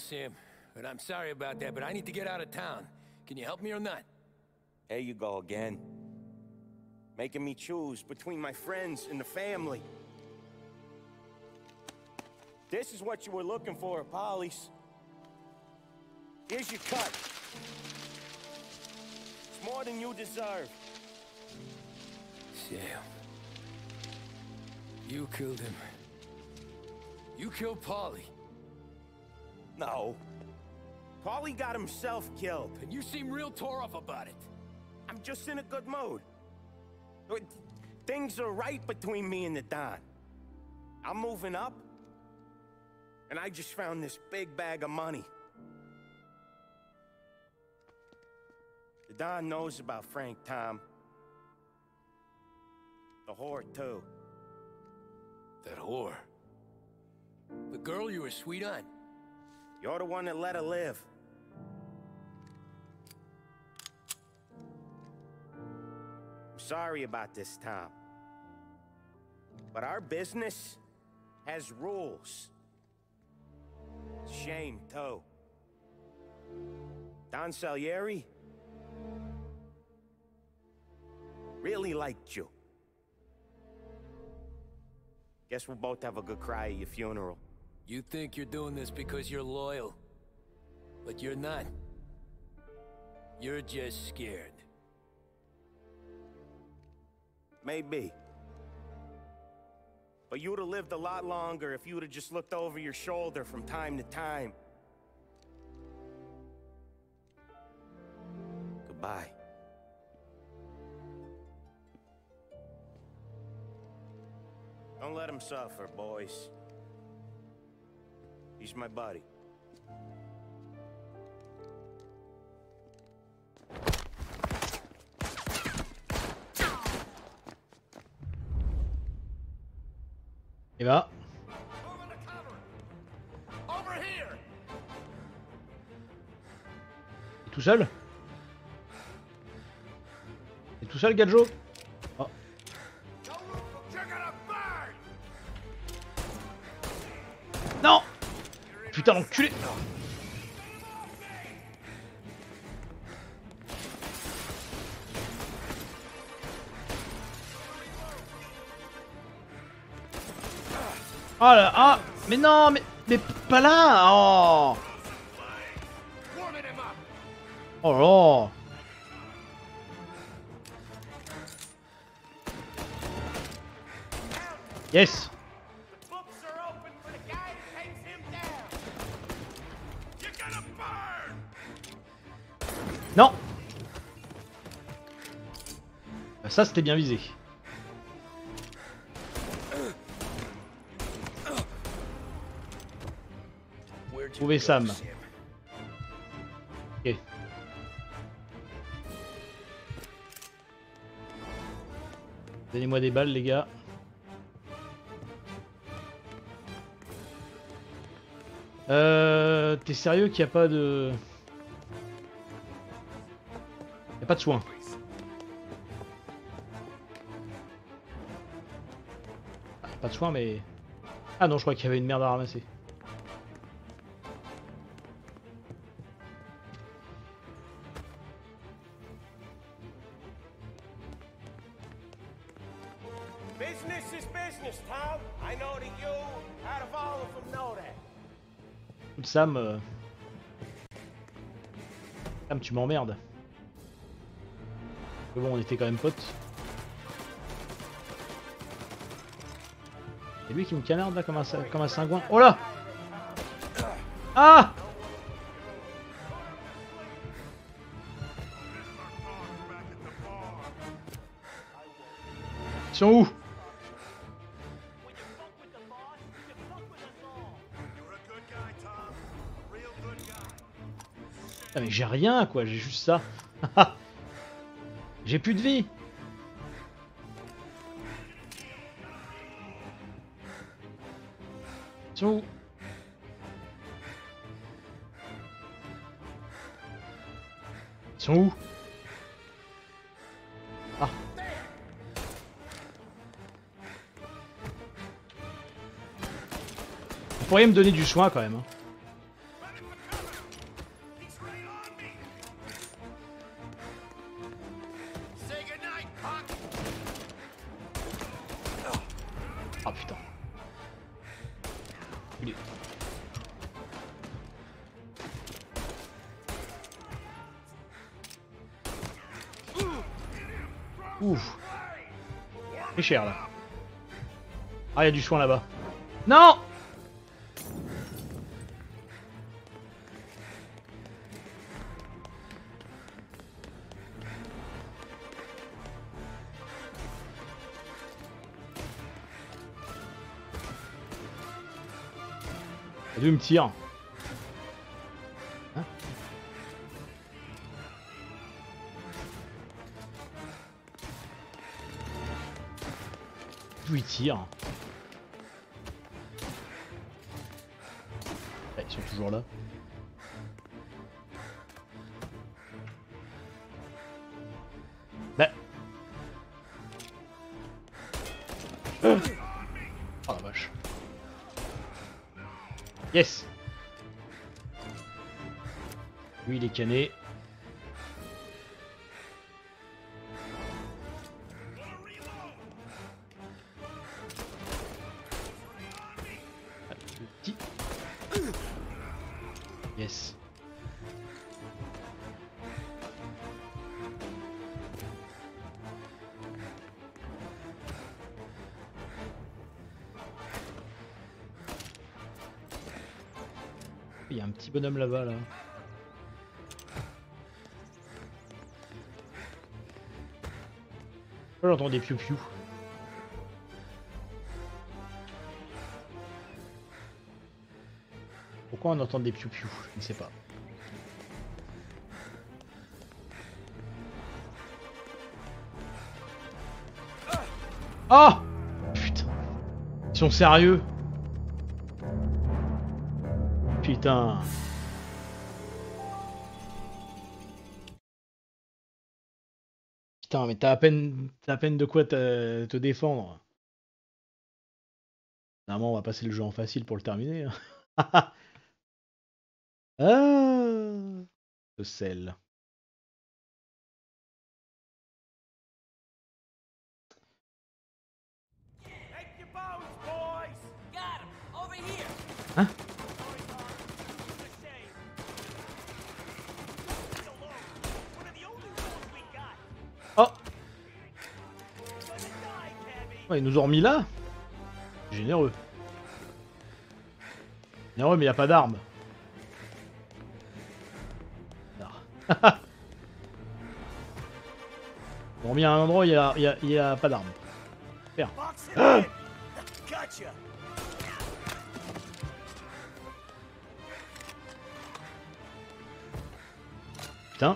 Sam, but I'm sorry about that, but I need to get out of town. Can you help me or not? There you go again. Making me choose between my friends and the family. This is what you were looking for, Polly's. Here's your cut. It's more than you deserve. Sam. You killed him. You killed Polly. No. Polly got himself killed. And you seem real tore off about it. I'm just in a good mood. Things are right between me and the Don. I'm moving up, and I just found this big bag of money. The Don knows about Frank Tom. The whore, too. That whore. The girl you were sweet on. You're the one that let her live. I'm sorry about this, Tom. But our business has rules. Shame, too. Don Salieri really liked you. Guess we'll both have a good cry at your funeral. You think you're doing this because you're loyal, but you're not. You're just scared. Maybe. But you'd have lived a lot longer if you'd have just looked over your shoulder from time to time. Goodbye. Don't let him suffer, boys. He's my. Et bah. Over here! T'es tout seul? T'es tout seul, Gadjo? Putain, l'enculé. Oh là, ah Mais non, mais, mais pas là Oh! Oh là. Yes Ça, c'était bien visé. Go, Sam. Ok. Donnez-moi des balles, les gars. Euh, T'es sérieux qu'il n'y a pas de... A pas de soins. Pas de soins, mais... Ah non, je crois qu'il y avait une merde à ramasser. Sam... euh, Sam, tu m'emmerdes. Mais bon, on était quand même potes. Lui qui me canarde là comme un, comme un cingouin. Oh là Ah Ils où? Ah mais j'ai rien quoi, j'ai juste ça. j'ai plus de vie. Où Ils sont où? Ah. Vous pourriez me donner du soin quand même. hein. Ah, il y a du soin là-bas. Non! Il me tire Ouais, Ils sont toujours là. Bah. Oh la vache. Yes Lui il est cané. Yes. Il y a un petit bonhomme là-bas là. J'entends des piou-piou. On entend des piou-piou Je ne sais pas. Oh Putain. Ils sont sérieux Putain. Putain, mais t'as à peine, t'as à peine de quoi te, te défendre. Normalement, on va passer le jeu en facile pour le terminer. hein. ah, le sel. Hein Oh. Ouais, ils nous ont remis là. Généreux. Généreux, mais y a pas d'armes. Ont remis à un endroit où il y a, y a- pas d'armes. Ah! Putain.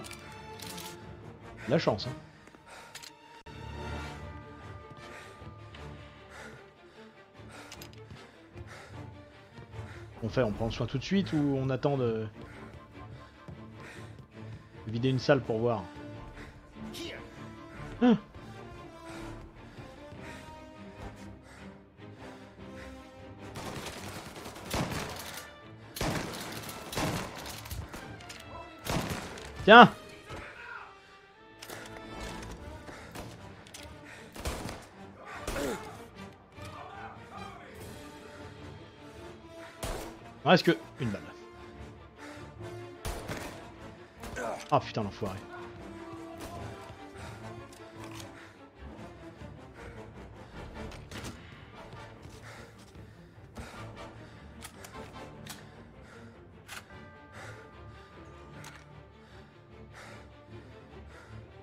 La chance, hein. On fait, on prend soin tout de suite ou on attend de... de vider une salle pour voir. Hein Tiens reste que Ah putain l'enfoiré.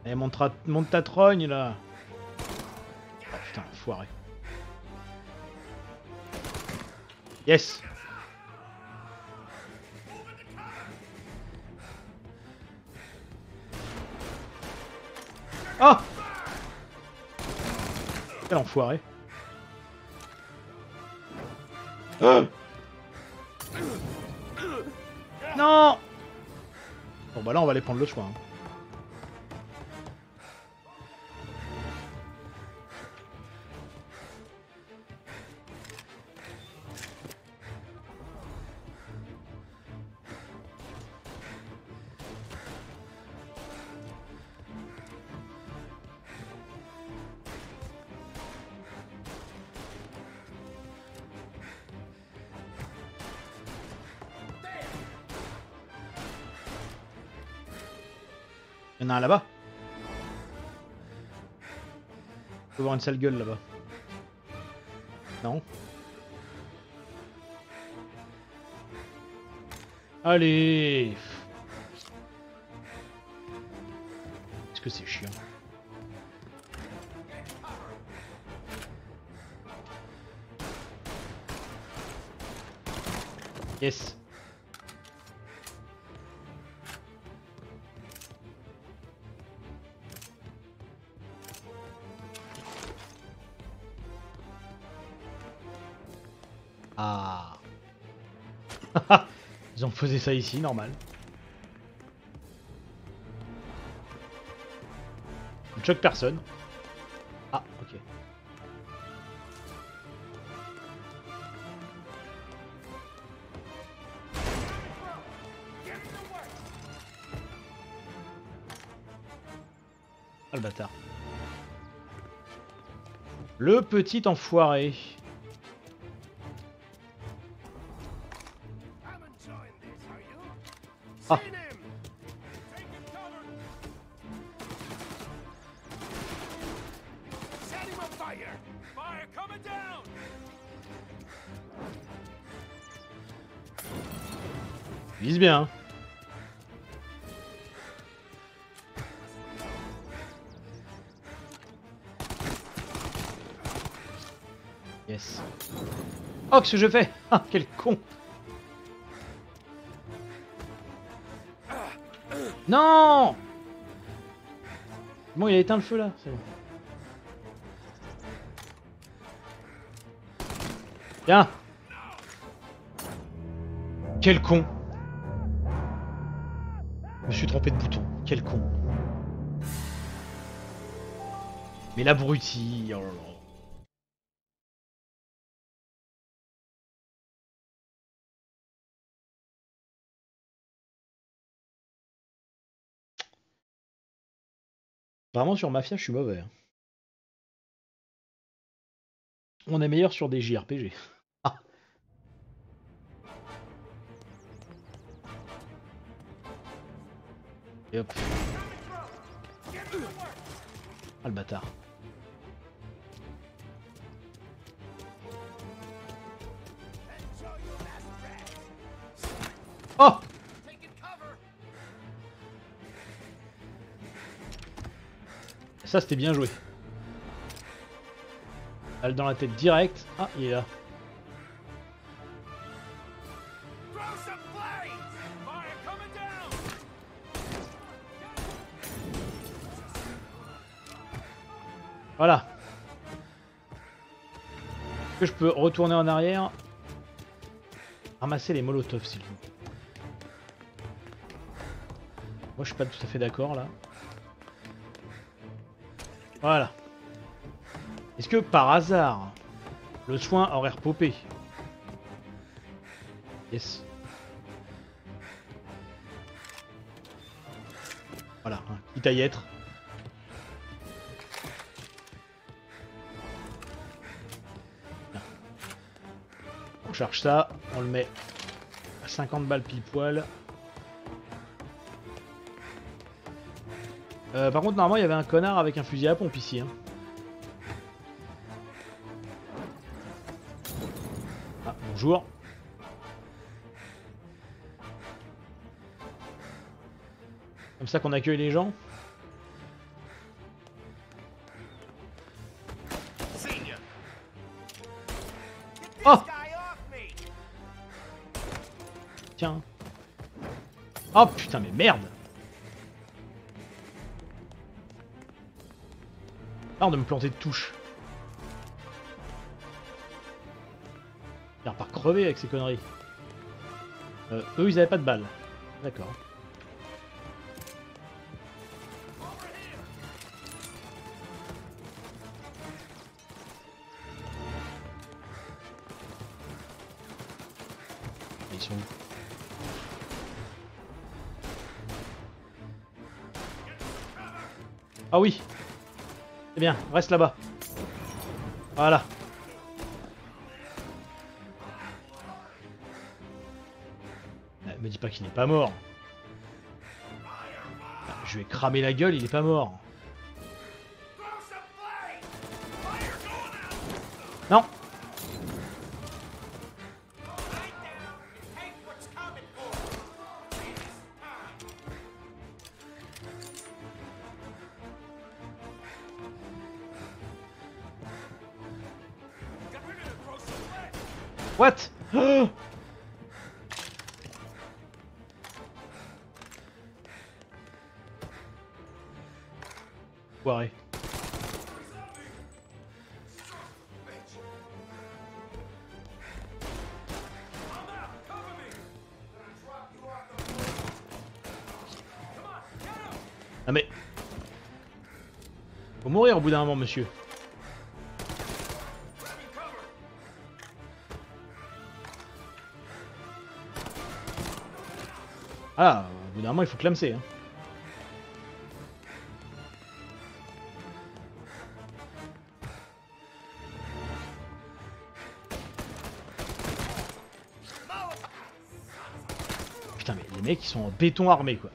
Eh monte, monte ta trogne là Ah putain l'enfoiré. Yes Ah Quel enfoiré Ah Non Bon bah là on va aller prendre le choix. hein. Faut voir une sale gueule là-bas. Non. Allez Est-ce que c'est chiant? Yes Ils ont posé ça ici, normal. On choque personne. Ah, ok. Ah le bâtard. Le petit enfoiré. Vise bien. Yes. Oh, ce que je fais? Ah, quel con Non Bon, il a éteint le feu là, c'est bon. Tiens Quel con me suis trompé de bouton. Quel con. Mais l'abruti, oh. Vraiment sur Mafia, je suis mauvais. hein. On est meilleur sur des JRPG. Et hop. Ah le bâtard. Oh Ça c'était bien joué. Balle dans la tête direct. Ah, il est là. Que je peux retourner en arrière Ramasser les molotovs s'il vous plaît. Moi je suis pas tout à fait d'accord là. Voilà. Est-ce que par hasard, le soin aurait repopé? Yes. Voilà, hein, quitte à y être. Charge ça, on le met à 50 balles pile poil. Euh, par contre, normalement, il y avait un connard avec un fusil à pompe ici. Hein. Ah, bonjour. Comme ça qu'on accueille les gens. Oh putain, mais merde Marre de me planter de touche. Il par crever avec ces conneries. Euh, eux, ils avaient pas de balles. D'accord. C'est bien, reste là-bas. Voilà. Me dis pas qu'il n'est pas mort. Je ai cramé la gueule, il est pas mort. Clamser. Hein. Putain, mais les mecs, ils sont en béton armé, quoi.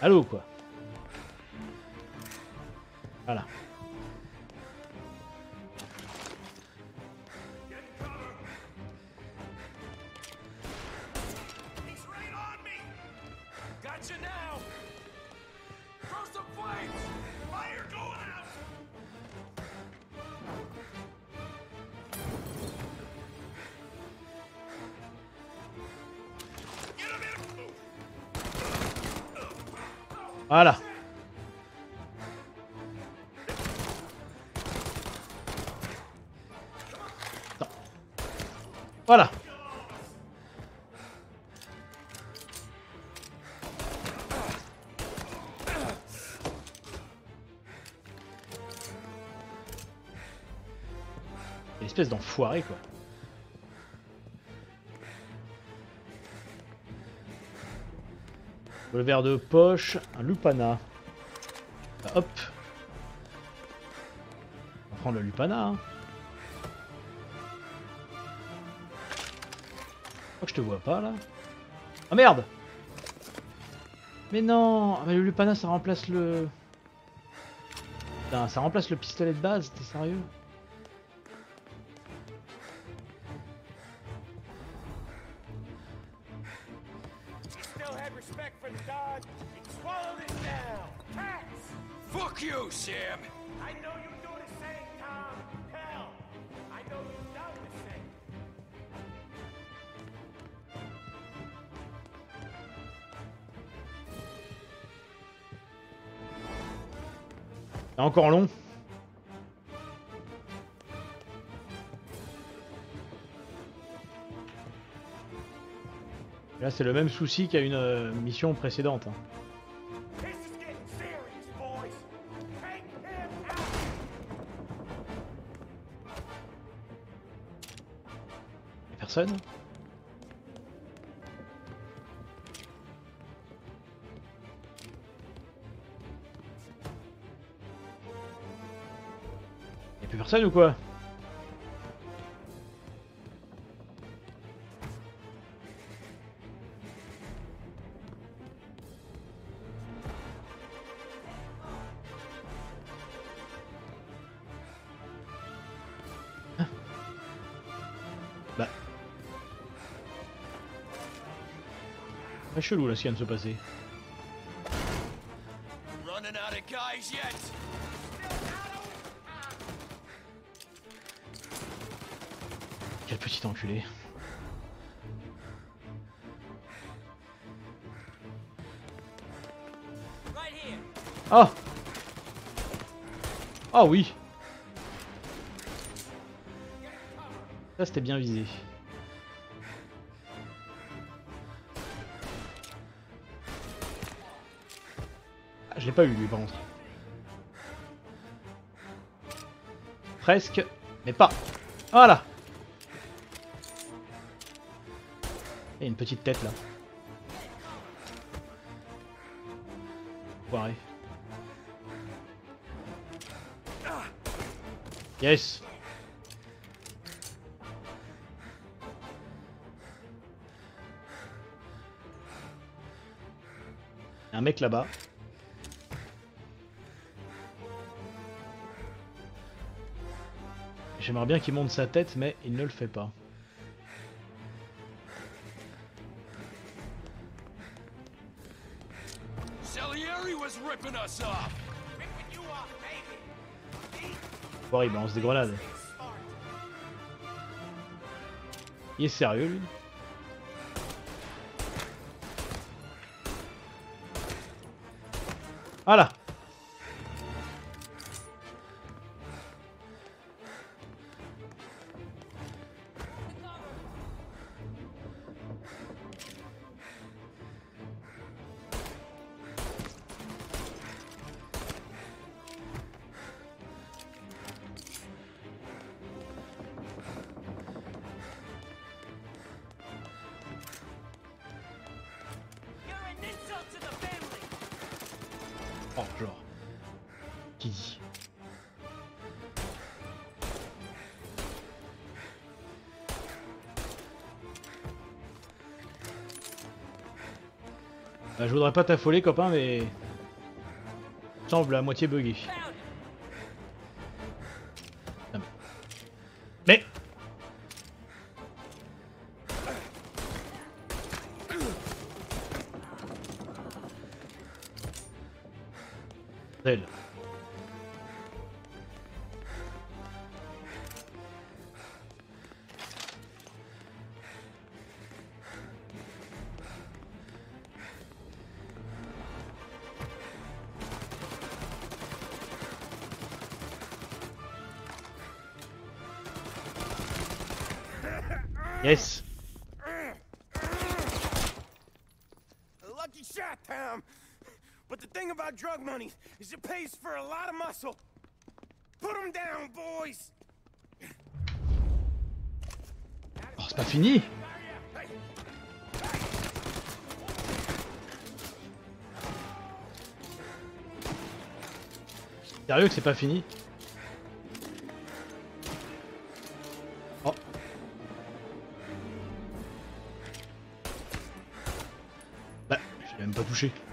Allô, quoi. Voilà. Voilà. Voilà. Espèce d'enfoiré quoi. Le verre de poche, un lupana. Hop. On va prendre le lupana. Je crois que je te vois pas là. Ah merde Mais non Ah, Mais le lupana ça remplace le... Putain, ça remplace le pistolet de base, t'es sérieux? Encore long. Là, c'est le même souci qu'à une euh, mission précédente. hein. This personne ou quoi Bah. Chelou là ce qui vient de se passer. Running out of guys yet? Oh Oh oui Ça c'était bien visé. Ah, je l'ai pas eu lui par contre. Presque, mais pas. Voilà une petite tête là. Foiré. Yes un mec là-bas. J'aimerais bien qu'il monte sa tête, mais il ne le fait pas. Bon, il balance des grenades. Il est sérieux, lui Voilà Voudrais pas t'affoler, copain, mais... semble à moitié buggé. Tom. But the thing about drug money is it pays for a lot of muscle. Put 'em down, boys. Oh, c'est pas fini Sérieux que c'est pas fini? Touché.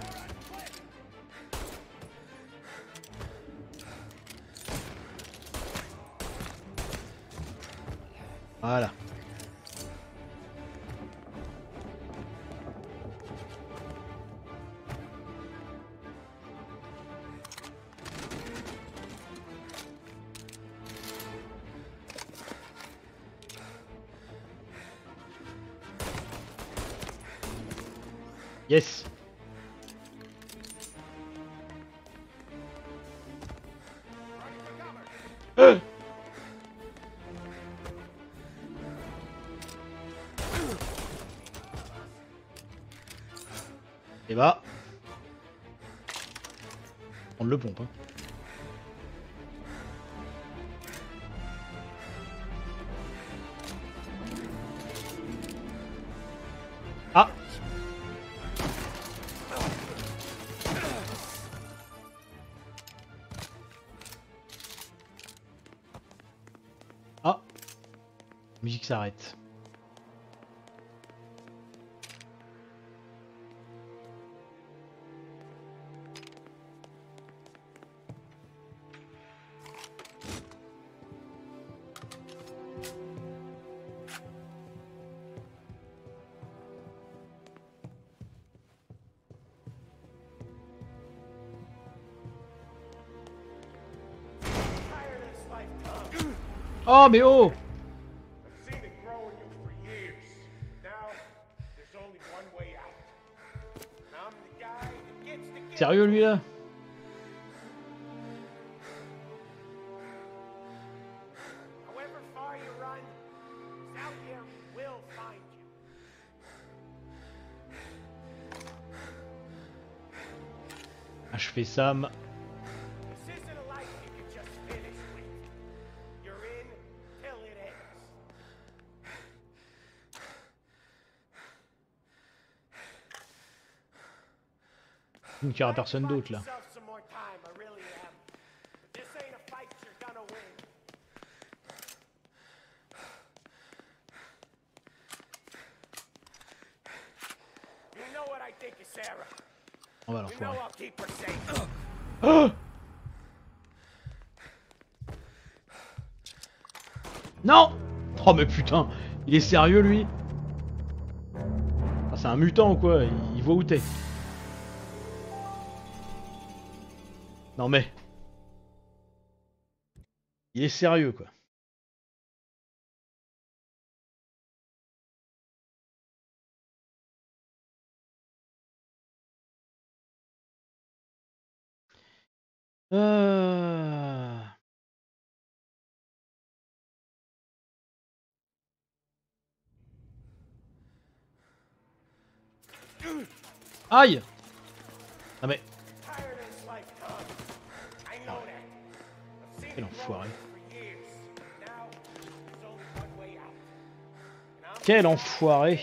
To get Sérieux lui là? However far what I think of Sarah. On va l'enfoirer. Oh non Oh mais putain Il est sérieux lui? Ah, C'est un mutant ou quoi il voit où t'es. Non mais... Il est sérieux quoi. Euh... Aïe Ah mais... Quel enfoiré.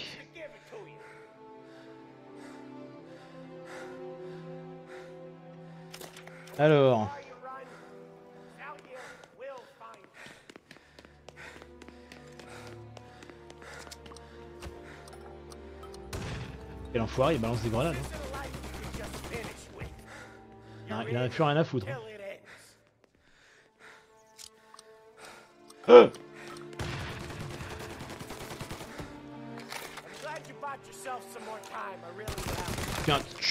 Alors... Quel enfoiré, il balance des grenades. hein. Il en a- plus rien à foutre. hein. till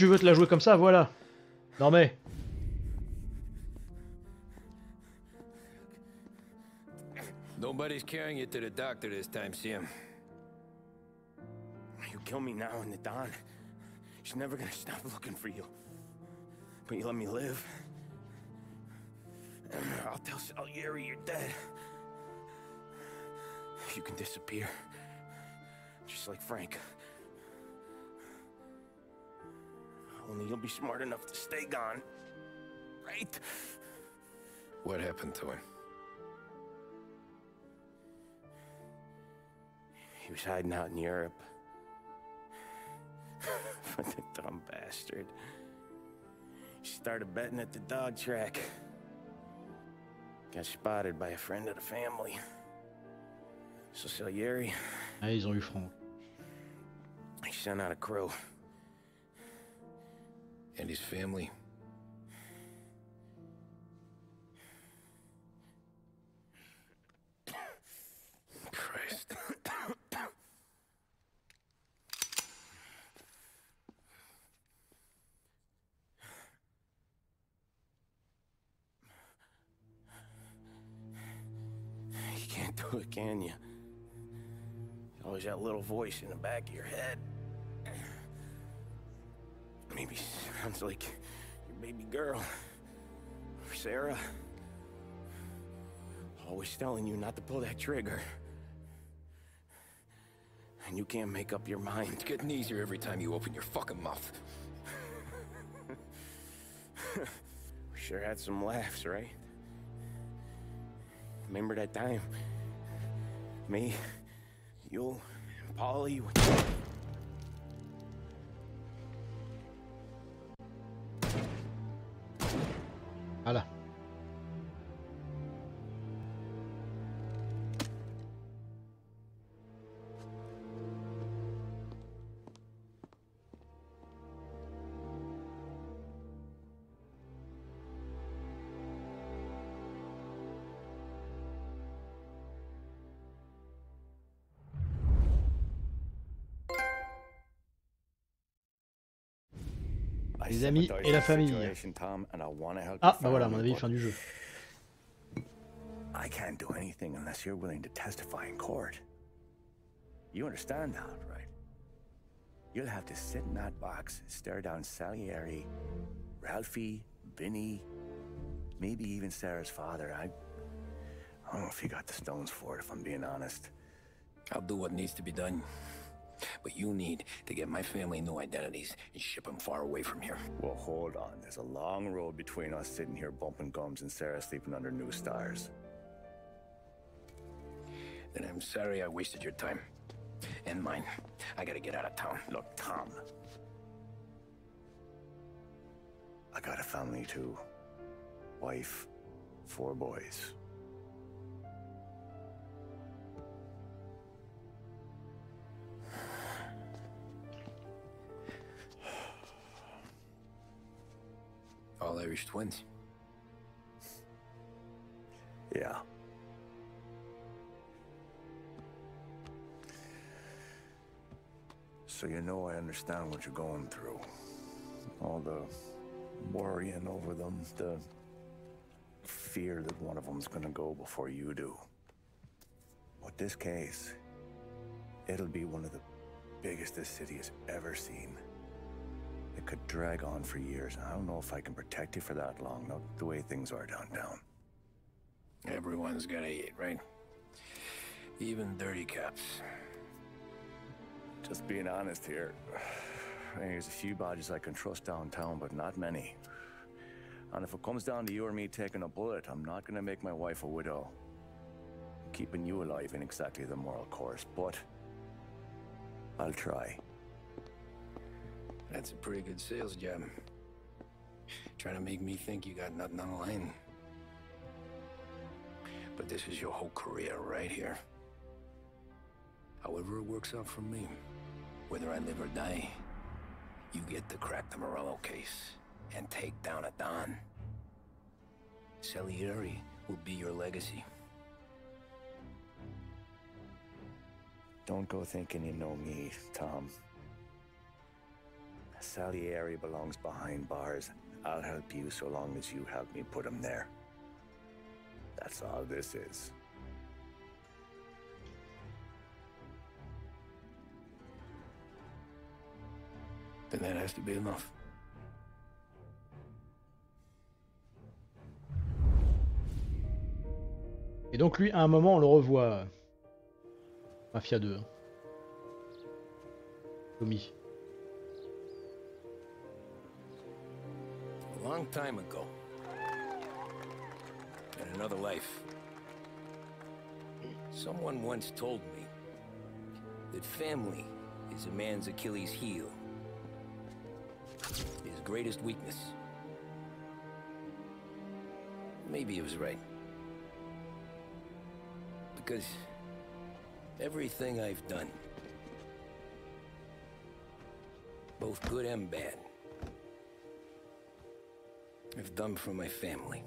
tu veux te la jouer comme ça, voilà. Non mais... Nobody's carrying you to the doctor this time, Sam. You kill me now in the dawn. She's never gonna stop looking for you. But you let me live. I'll tell Salieri you're dead. You can disappear. Just like Frank. Only you'll be smart enough to stay gone. Right? What happened to him? He was hiding out in Europe. but the dumb bastard. He started betting at the dog track. Got spotted by a friend of the family. So Salieri, Ah, ils ont eu franc. he sent out a crew. And his family? Christ. You can't do it, can you? Always that little voice in the back of your head. Sounds like your baby girl. Or Sarah. Always telling you not to pull that trigger. And you can't make up your mind. It's getting easier every time you open your fucking mouth. We sure had some laughs, right? Remember that time? Me, you, and Polly. Les amis et la famille. Ah, bah voilà, à mon avis, fin du jeu. I can't do anything unless you're willing to testify in court. You understand that, right? You'll have to sit in that box, stare down Salieri, Ralphie, Vinny, maybe even Sarah's father. I, I don't know if you got the stones for it, if I'm being honest. I'll do what needs to be done. But you need to get my family new identities and ship them far away from here. Well, hold on. There's a long road between us sitting here bumping gums and Sarah sleeping under new stars. Then I'm sorry I wasted your time. And mine. I gotta get out of town. Look, Tom. I got a family too. Wife, four boys. Irish twins. Yeah. So you know I understand what you're going through. All the worrying over them, the fear that one of them's gonna go before you do. But this case, it'll be one of the biggest this city has ever seen. It could drag on for years, and I don't know if I can protect you for that long, not the way things are downtown. Everyone's gotta eat, right? Even dirty cops. Just being honest here, there's a few badges I can trust downtown, but not many. And if it comes down to you or me taking a bullet, I'm not gonna make my wife a widow. Keeping you alive ain't exactly the moral course, but I'll try. That's a pretty good sales job. Trying to make me think you got nothing on the line. But this is your whole career right here. However it works out for me, whether I live or die, you get to crack the Morello case and take down a Don. Salieri will be your legacy. Don't go thinking you know me, Tom. Salieri belongs behind bars. I'll help you so long as you help me put him there. That's all this is. Then that has to be enough. Et donc lui, à un moment, on le revoit. Mafia 2. hein. Tommy. A long time ago, in another life, someone once told me that family is a man's Achilles heel, his greatest weakness. Maybe he was right. Because everything I've done, both good and bad, I've done for my family.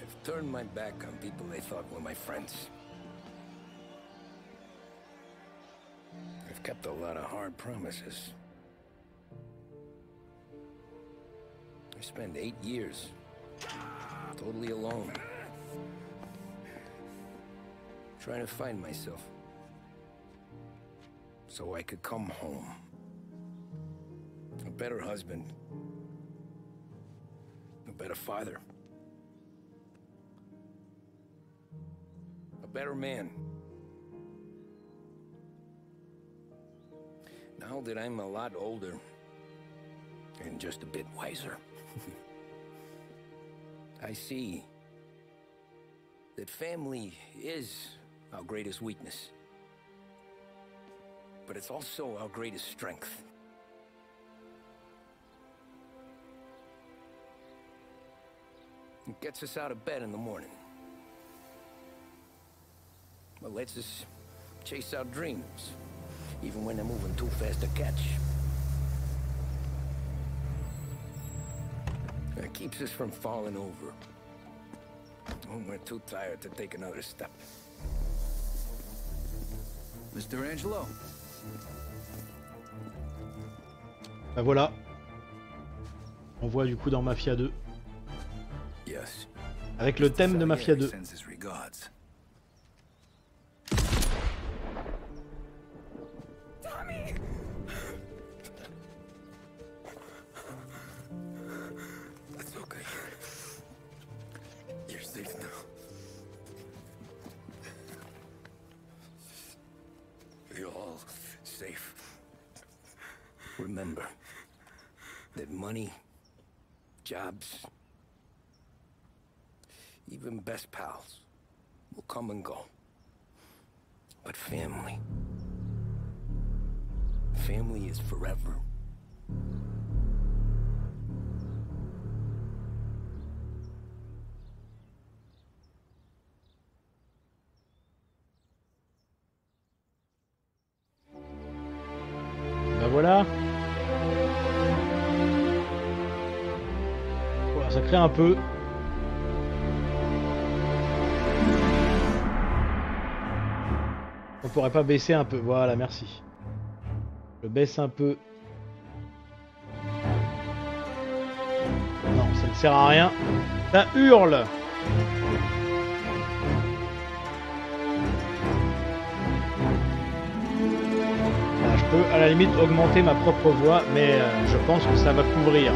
I've turned my back on people I thought were my friends. I've kept a lot of hard promises. I spent eight years totally alone. Trying to find myself. So I could come home. A better husband. A better father. A better man. Now that I'm a lot older and just a bit wiser, I see that family is our greatest weakness. But it's also our greatest strength. It gets us out of bed in the morning. It lets us chase our dreams, even when they're moving too fast to catch. It keeps us from falling over. When we're too tired to take another step. Mr. Angelo. Bah voilà. On voit du coup dans Mafia 2. Avec le thème de Mafia 2. Come and go. But family, family is forever. Voilà. Voilà, ça crée un peu. On pourrait pas baisser un peu. Voilà, merci. Je baisse un peu. Non, ça ne sert à rien. Ça hurle. Je peux à la limite augmenter ma propre voix, mais euh, je pense que ça va couvrir.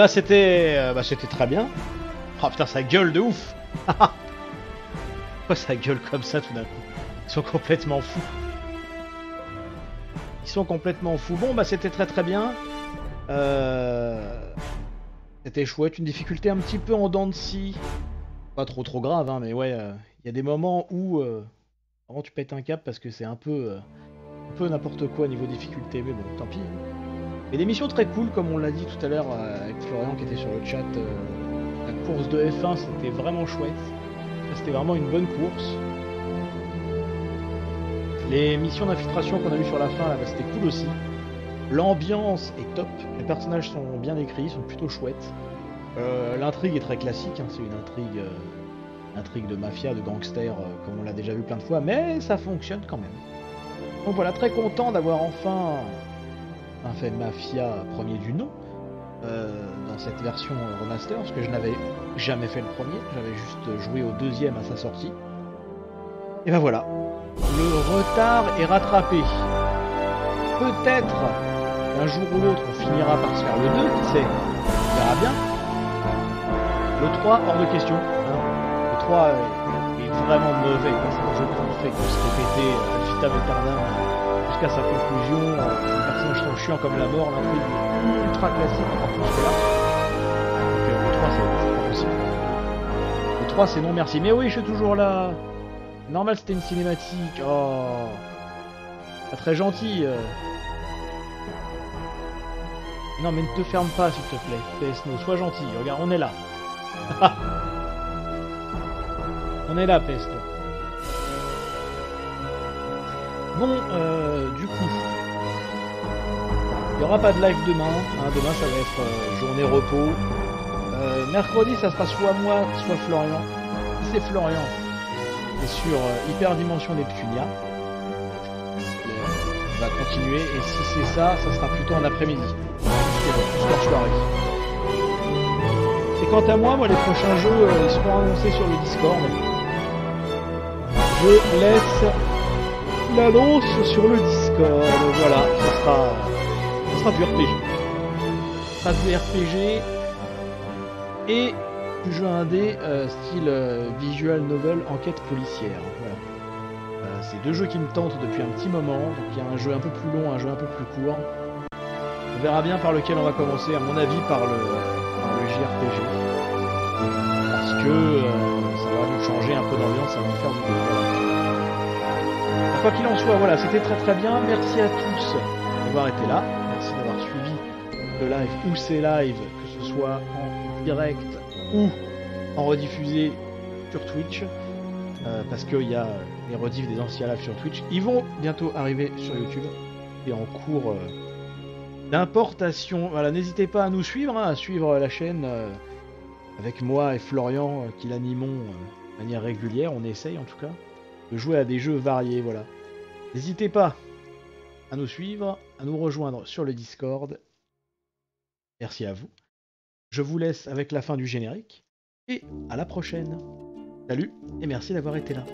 Bah c'était euh, bah, c'était très bien. Oh putain ça gueule de ouf. Pourquoi ça gueule comme ça tout d'un coup? Ils sont complètement fous. Ils sont complètement fous. Bon bah c'était très très bien. Euh... C'était chouette, une difficulté un petit peu en dents de scie. Pas trop trop grave hein, mais ouais, il y a des moments où euh, tu pètes un cap parce que c'est un peu euh, peu n'importe quoi niveau difficulté, mais bon tant pis. hein. Et des missions très cool, comme on l'a dit tout à l'heure euh, avec Florian qui était sur le chat. euh, la course de F1, c'était vraiment chouette. C'était vraiment une bonne course. Les missions d'infiltration qu'on a eues sur la fin, bah, c'était cool aussi. L'ambiance est top, les personnages sont bien écrits, sont plutôt chouettes. Euh, L'intrigue est très classique, hein, c'est une intrigue, intrigue de mafia, de gangster, comme on l'a déjà vu plein de fois, mais ça fonctionne quand même. Donc voilà, très content d'avoir enfin un fait Mafia premier du nom euh, dans cette version remaster, parce que je n'avais jamais fait le premier, j'avais juste joué au deuxième à sa sortie. Et ben voilà, le retard est rattrapé. Peut-être un jour ou l'autre on finira par se faire le 2, qui sait, on verra bien. Le 3, hors de question. Le 3 est, est vraiment mauvais, quoi. c'est un jeu qu'on fait qu'on se répétait ad vitam aeternam jusqu'à sa conclusion. euh, Un personnage trop chiant comme la mort, l'intrigue est ultra classique encore plus que là. Donc euh, le 3 c'est pas possible. Le 3 c'est non merci. Mais oui, je suis toujours là. Normal c'était une cinématique. Oh. Très gentil. euh. Non mais ne te ferme pas s'il te plaît. PSNO, sois gentil. Regarde, on est là. on est là, PSNO. Bon, euh, du coup, il n'y aura pas de live demain. hein. Demain, ça va être euh, journée repos. Euh, mercredi, ça sera soit moi, soit Florian. C'est Florian, c'est sur Hyperdimension Neptunia. On va continuer. Et si c'est ça, ça sera plutôt en après-midi. Et quant à moi, moi, les prochains jeux, seront annoncés sur le Discord. Je laisse l'annonce sur le Discord. Voilà, ce sera, ce sera du RPG. Ce sera du RPG et du jeu indé euh, style euh, visual novel enquête policière. Voilà. Euh, c'est deux jeux qui me tentent depuis un petit moment. Donc il y a un jeu un peu plus long, un jeu un peu plus court. On verra bien par lequel on va commencer, à mon avis par le, par le JRPG. Parce que euh, ça va nous changer un peu d'ambiance, ça va nous faire du. Quoi qu'il en soit, voilà, c'était très très bien. Merci à tous d'avoir été là. Merci d'avoir suivi le live ou ces lives, que ce soit en direct ou en rediffusé sur Twitch. Euh, parce qu'il y a les rediffs des anciens lives sur Twitch. Ils vont bientôt arriver sur YouTube et en cours euh, d'importation. Voilà, n'hésitez pas à nous suivre, hein, à suivre la chaîne euh, avec moi et Florian qui l'animons de manière régulière. On essaye en tout cas de jouer à des jeux variés. Voilà. N'hésitez pas à nous suivre, à nous rejoindre sur le Discord. Merci à vous. Je vous laisse avec la fin du générique et à la prochaine. Salut et merci d'avoir été là.